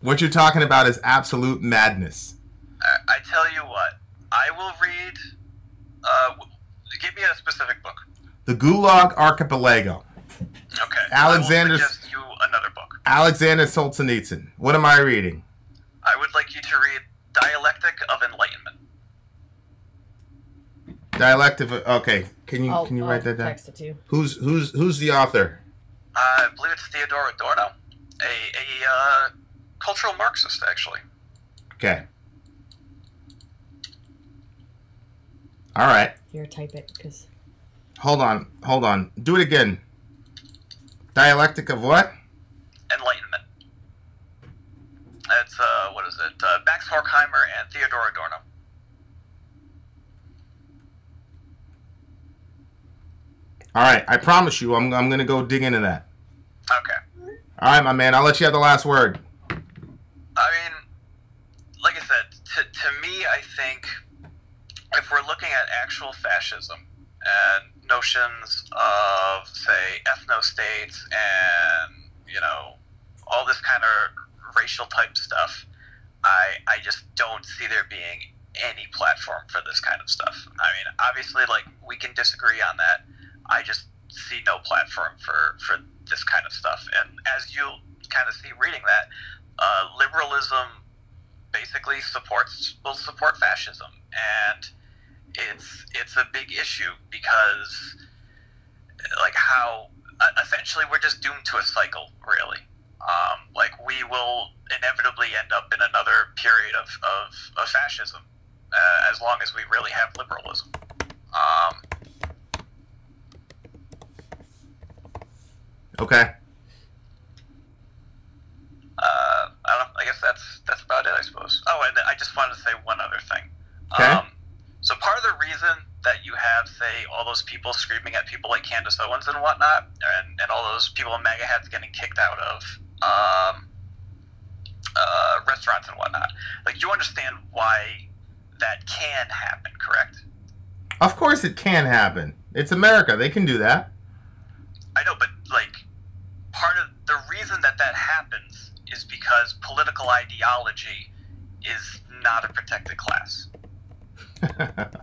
B: What you're talking about is absolute madness.
C: I, I tell you what, I will read. Uh, give me a specific book.
B: The Gulag Archipelago.
C: Okay.
B: Alexander's-
C: I will suggest you another book.
B: Alexander Solzhenitsyn. What am I reading?
C: I would like you to read Dialectic of Enlightenment.
B: Dialectic. Of, okay, can you
A: I'll,
B: can you
A: I'll
B: write that down?
A: Text it to you.
B: Who's who's who's the author?
C: I believe it's Theodor Adorno, a a uh, cultural Marxist, actually.
B: Okay. All right.
A: Here, type it because
B: Hold on. Hold on. Do it again. Dialectic of what?
C: Enlightenment. It's uh, what is it? Uh, Max Horkheimer and Theodor Adorno.
B: All right. I promise you, I'm I'm gonna go dig into that.
C: Okay.
B: All right, my man. I'll let you have the last word.
C: I mean, like I said, to, to me, I think if we're looking at actual fascism and notions of, say, ethno states and, you know, all this kind of racial type stuff, I, I just don't see there being any platform for this kind of stuff. I mean, obviously, like, we can disagree on that. I just see no platform for, for this kind of stuff. And as you'll kind of see reading that, uh, liberalism basically supports will support fascism, and it's it's a big issue because like how essentially we're just doomed to a cycle, really. Um, like we will inevitably end up in another period of of, of fascism uh, as long as we really have liberalism. Um,
B: Okay.
C: uh, I don't. I guess that's that's about it. I suppose. Oh, and I just wanted to say one other thing.
B: Okay.
C: Um, so part of the reason that you have, say, all those people screaming at people like Candace Owens and whatnot, and, and all those people in MAGA hats getting kicked out of um, uh, restaurants and whatnot, like you understand why that can happen, correct?
B: Of course, it can happen. It's America. They can do that.
C: I know, but like part of the reason that that happens is because political ideology is not a protected class.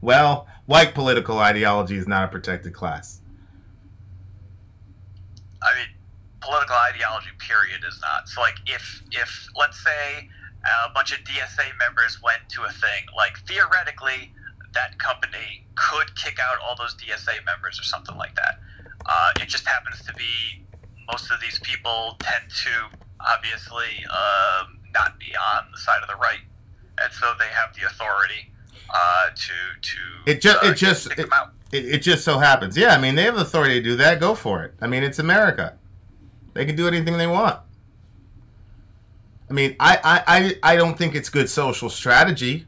B: well, white political ideology is not a protected class.
C: I mean, political ideology, period, is not. So, like, if if let's say a bunch of DSA members went to a thing, like theoretically, that company could kick out all those DSA members or something like that. Uh, it just happens to be most of these people tend to obviously um, not be on the side of the right, and so they have the authority uh, to to
B: It ju-
C: uh,
B: it just- it-
C: out.
B: It, it just so happens. Yeah, I mean, they have the authority to do that. Go for it. I mean, it's America. They can do anything they want. I mean, I, I, I, I don't think it's good social strategy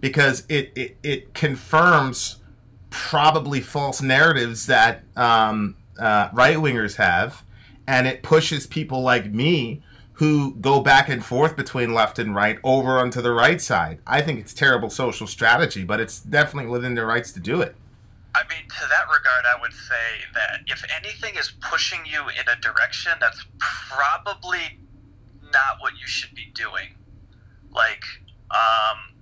B: because it, it, it confirms probably false narratives that um, uh, right wingers have, and it pushes people like me who go back and forth between left and right over onto the right side. I think it's terrible social strategy, but it's definitely within their rights to do it.
C: I mean, to that regard, I would say that if anything is pushing you in a direction, that's probably not what you should be doing. Like, um,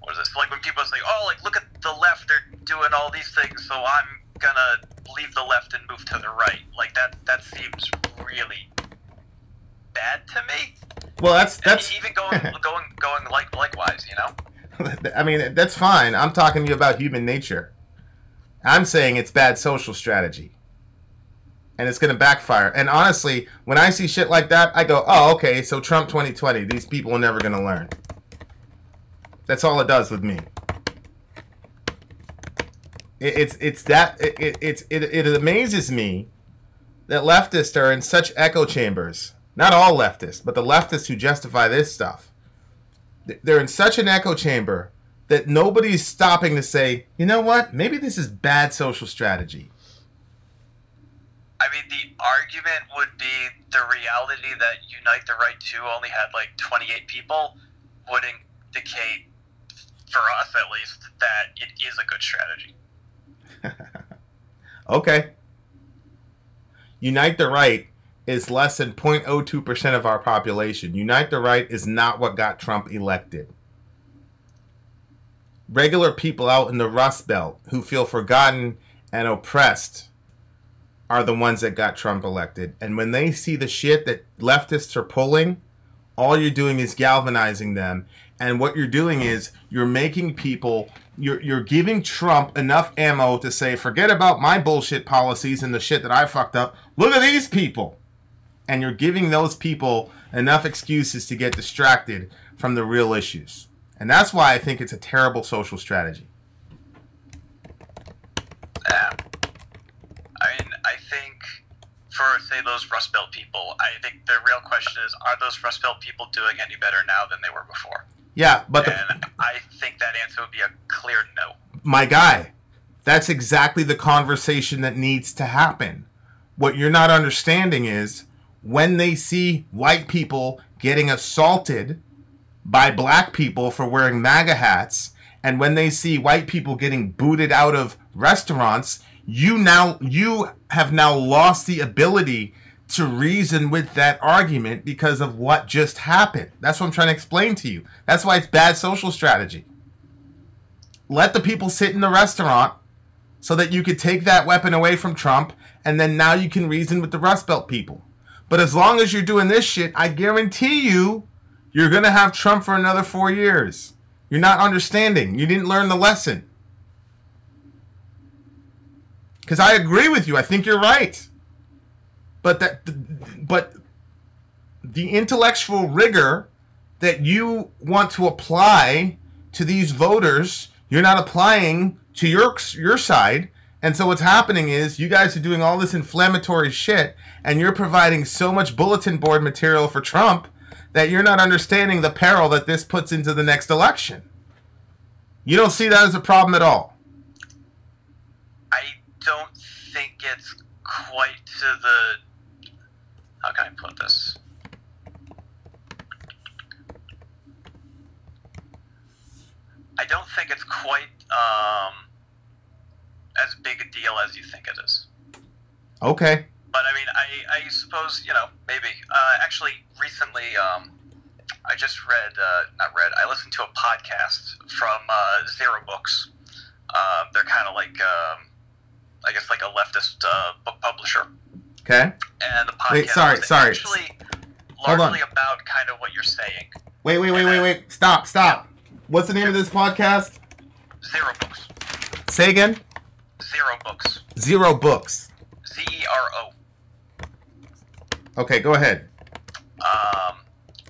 C: what is this? Like when people say, "Oh, like look at the left; they're doing all these things, so I'm gonna leave the left and move to the right." Like that. That seems really bad to me.
B: Well, that's
C: And
B: that's
C: even going, going, going like likewise, you know.
B: I mean, that's fine. I'm talking to you about human nature. I'm saying it's bad social strategy. And it's going to backfire. And honestly, when I see shit like that, I go, oh, okay, so Trump 2020, these people are never going to learn. That's all it does with me. It, it's it's that it, it, it, it amazes me that leftists are in such echo chambers. Not all leftists, but the leftists who justify this stuff. They're in such an echo chamber that nobody's stopping to say, you know what? Maybe this is bad social strategy.
C: I mean, the argument would be the reality that Unite the Right 2 only had like 28 people would indicate, for us at least, that it is a good strategy.
B: okay. Unite the Right is less than 0.02% of our population. Unite the Right is not what got Trump elected. Regular people out in the Rust Belt who feel forgotten and oppressed are the ones that got Trump elected. And when they see the shit that leftists are pulling, all you're doing is galvanizing them. And what you're doing is you're making people you're you're giving Trump enough ammo to say, forget about my bullshit policies and the shit that I fucked up. Look at these people. And you're giving those people enough excuses to get distracted from the real issues. And that's why I think it's a terrible social strategy.
C: Yeah. I mean, I think for say those Rust Belt people, I think the real question is: Are those Rust Belt people doing any better now than they were before?
B: Yeah, but
C: and the, I think that answer would be a clear no.
B: My guy, that's exactly the conversation that needs to happen. What you're not understanding is when they see white people getting assaulted by black people for wearing MAGA hats, and when they see white people getting booted out of restaurants, you now you have now lost the ability to reason with that argument because of what just happened. That's what I'm trying to explain to you. That's why it's bad social strategy. Let the people sit in the restaurant so that you could take that weapon away from Trump, and then now you can reason with the Rust Belt people. But as long as you're doing this shit, I guarantee you, you're going to have Trump for another four years. You're not understanding. You didn't learn the lesson. Because I agree with you. I think you're right but that but the intellectual rigor that you want to apply to these voters you're not applying to your your side and so what's happening is you guys are doing all this inflammatory shit and you're providing so much bulletin board material for Trump that you're not understanding the peril that this puts into the next election. You don't see that as a problem at all.
C: I don't think it's quite to the how can I put this? I don't think it's quite um, as big a deal as you think it is.
B: Okay.
C: But I mean, I, I suppose, you know, maybe. Uh, actually, recently, um, I just read, uh, not read, I listened to a podcast from uh, Zero Books. Uh, they're kind of like, um, I guess, like a leftist uh, book publisher.
B: Okay.
C: And the podcast
B: wait, sorry, sorry.
C: actually largely about kind of what you're saying.
B: Wait, wait, wait, wait, wait. Stop, stop. What's the name of this podcast?
C: Zero Books.
B: Say again?
C: Zero Books.
B: Zero Books.
C: Z E R O.
B: Okay, go ahead.
C: Um,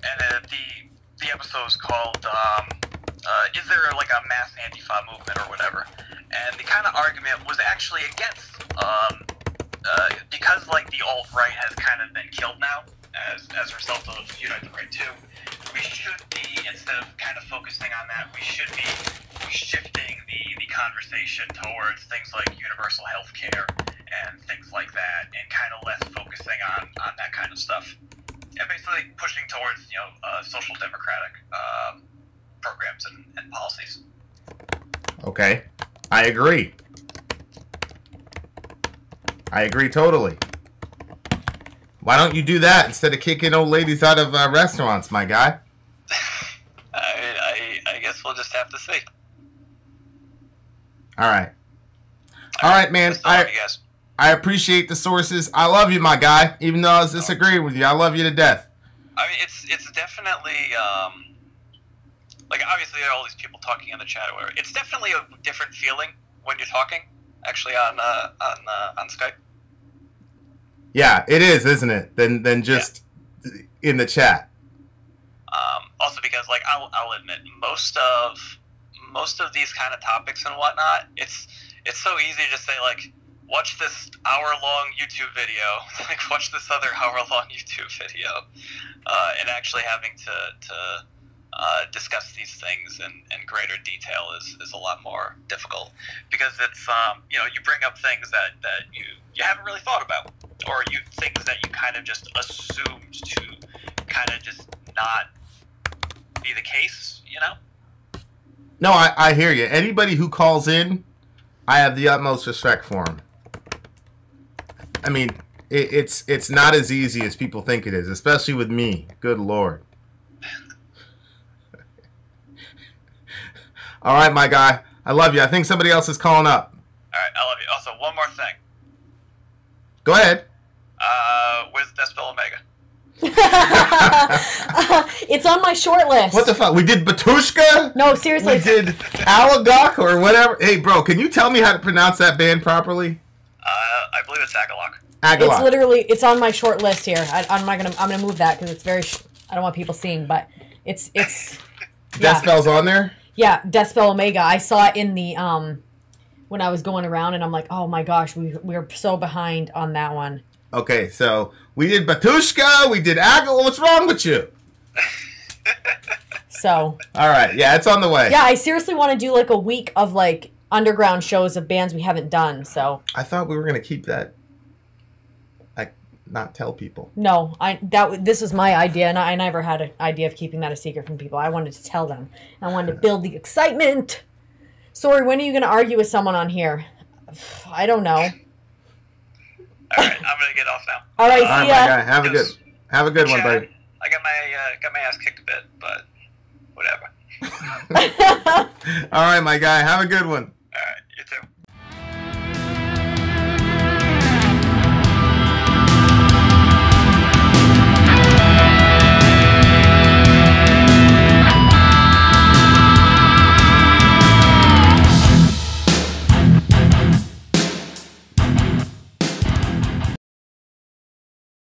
C: and uh, the the episode is called um, uh, "Is there like a mass anti-fa movement or whatever?" And the kind of argument was actually against um, uh, because like the alt right has kind of been killed now as as a result of Unite the Right Two, we should be instead of kind of focusing on that, we should be shifting the the conversation towards things like universal health care and things like that, and kind of less focusing on on that kind of stuff, and basically pushing towards you know uh, social democratic um, programs and, and policies.
B: Okay, I agree. I agree totally. Why don't you do that instead of kicking old ladies out of uh, restaurants, my guy?
C: I, I, I guess we'll just have to see.
B: All right. All right, man. I, I appreciate the sources. I love you, my guy. Even though I was disagreeing with you, I love you to death.
C: I mean, it's it's definitely um, like obviously there are all these people talking in the chat or whatever. It's definitely a different feeling when you're talking actually on uh, on uh, on Skype.
B: Yeah, it is, isn't it? Than than just in the chat.
C: Um, also because like I'll, I'll admit most of most of these kind of topics and whatnot, it's it's so easy to say like watch this hour long YouTube video, like watch this other hour long YouTube video, uh, and actually having to to uh, discuss these things in, in greater detail is, is a lot more difficult because it's um, you know you bring up things that, that you you haven't really thought about or you things that you kind of just assumed to kind of just not be the case you know
B: No, I, I hear you. Anybody who calls in, I have the utmost respect for him. I mean, it, it's it's not as easy as people think it is, especially with me. Good lord. All right, my guy. I love you. I think somebody else is calling up.
C: all right i love you also one more thing
B: Go ahead.
C: uh, where's Deathspell Omega
A: it's on my short list.
B: What the fuck? We did Batushka?
A: No, seriously.
B: We did Alagok or whatever. Hey, bro, can you tell me how to pronounce that band properly?
C: uh, I believe it's Agalloch
A: It's literally it's on my short list here. I, I'm not gonna I'm gonna move that because it's very. Sh- I don't want people seeing, but it's it's yeah
B: Deathspell's on there?
A: Yeah Deathspell Omega. I saw it in the um when I was going around, and I'm like, oh my gosh, we we're so behind on that one.
B: Okay, so we did Batushka, we did Agal. What's wrong with you?
A: So
B: All right, yeah, it's on the way.
A: yeah, I seriously want to do like a week of like underground shows of bands we haven't done. So
B: I thought we were gonna keep that, not tell people.
A: no, I that this was my idea, and I, I never had an idea of keeping that a secret from people. I wanted to tell them. I wanted to build the excitement. Sorry, when are you going to argue with someone on here? I don't know.
C: all right i'm gonna get off now
A: All right,
B: All right,
A: see
B: my
A: ya.
B: guy, have a good, have a good one, buddy.
C: i got my uh, got my ass kicked a bit but whatever
B: All right, my guy, have a good one.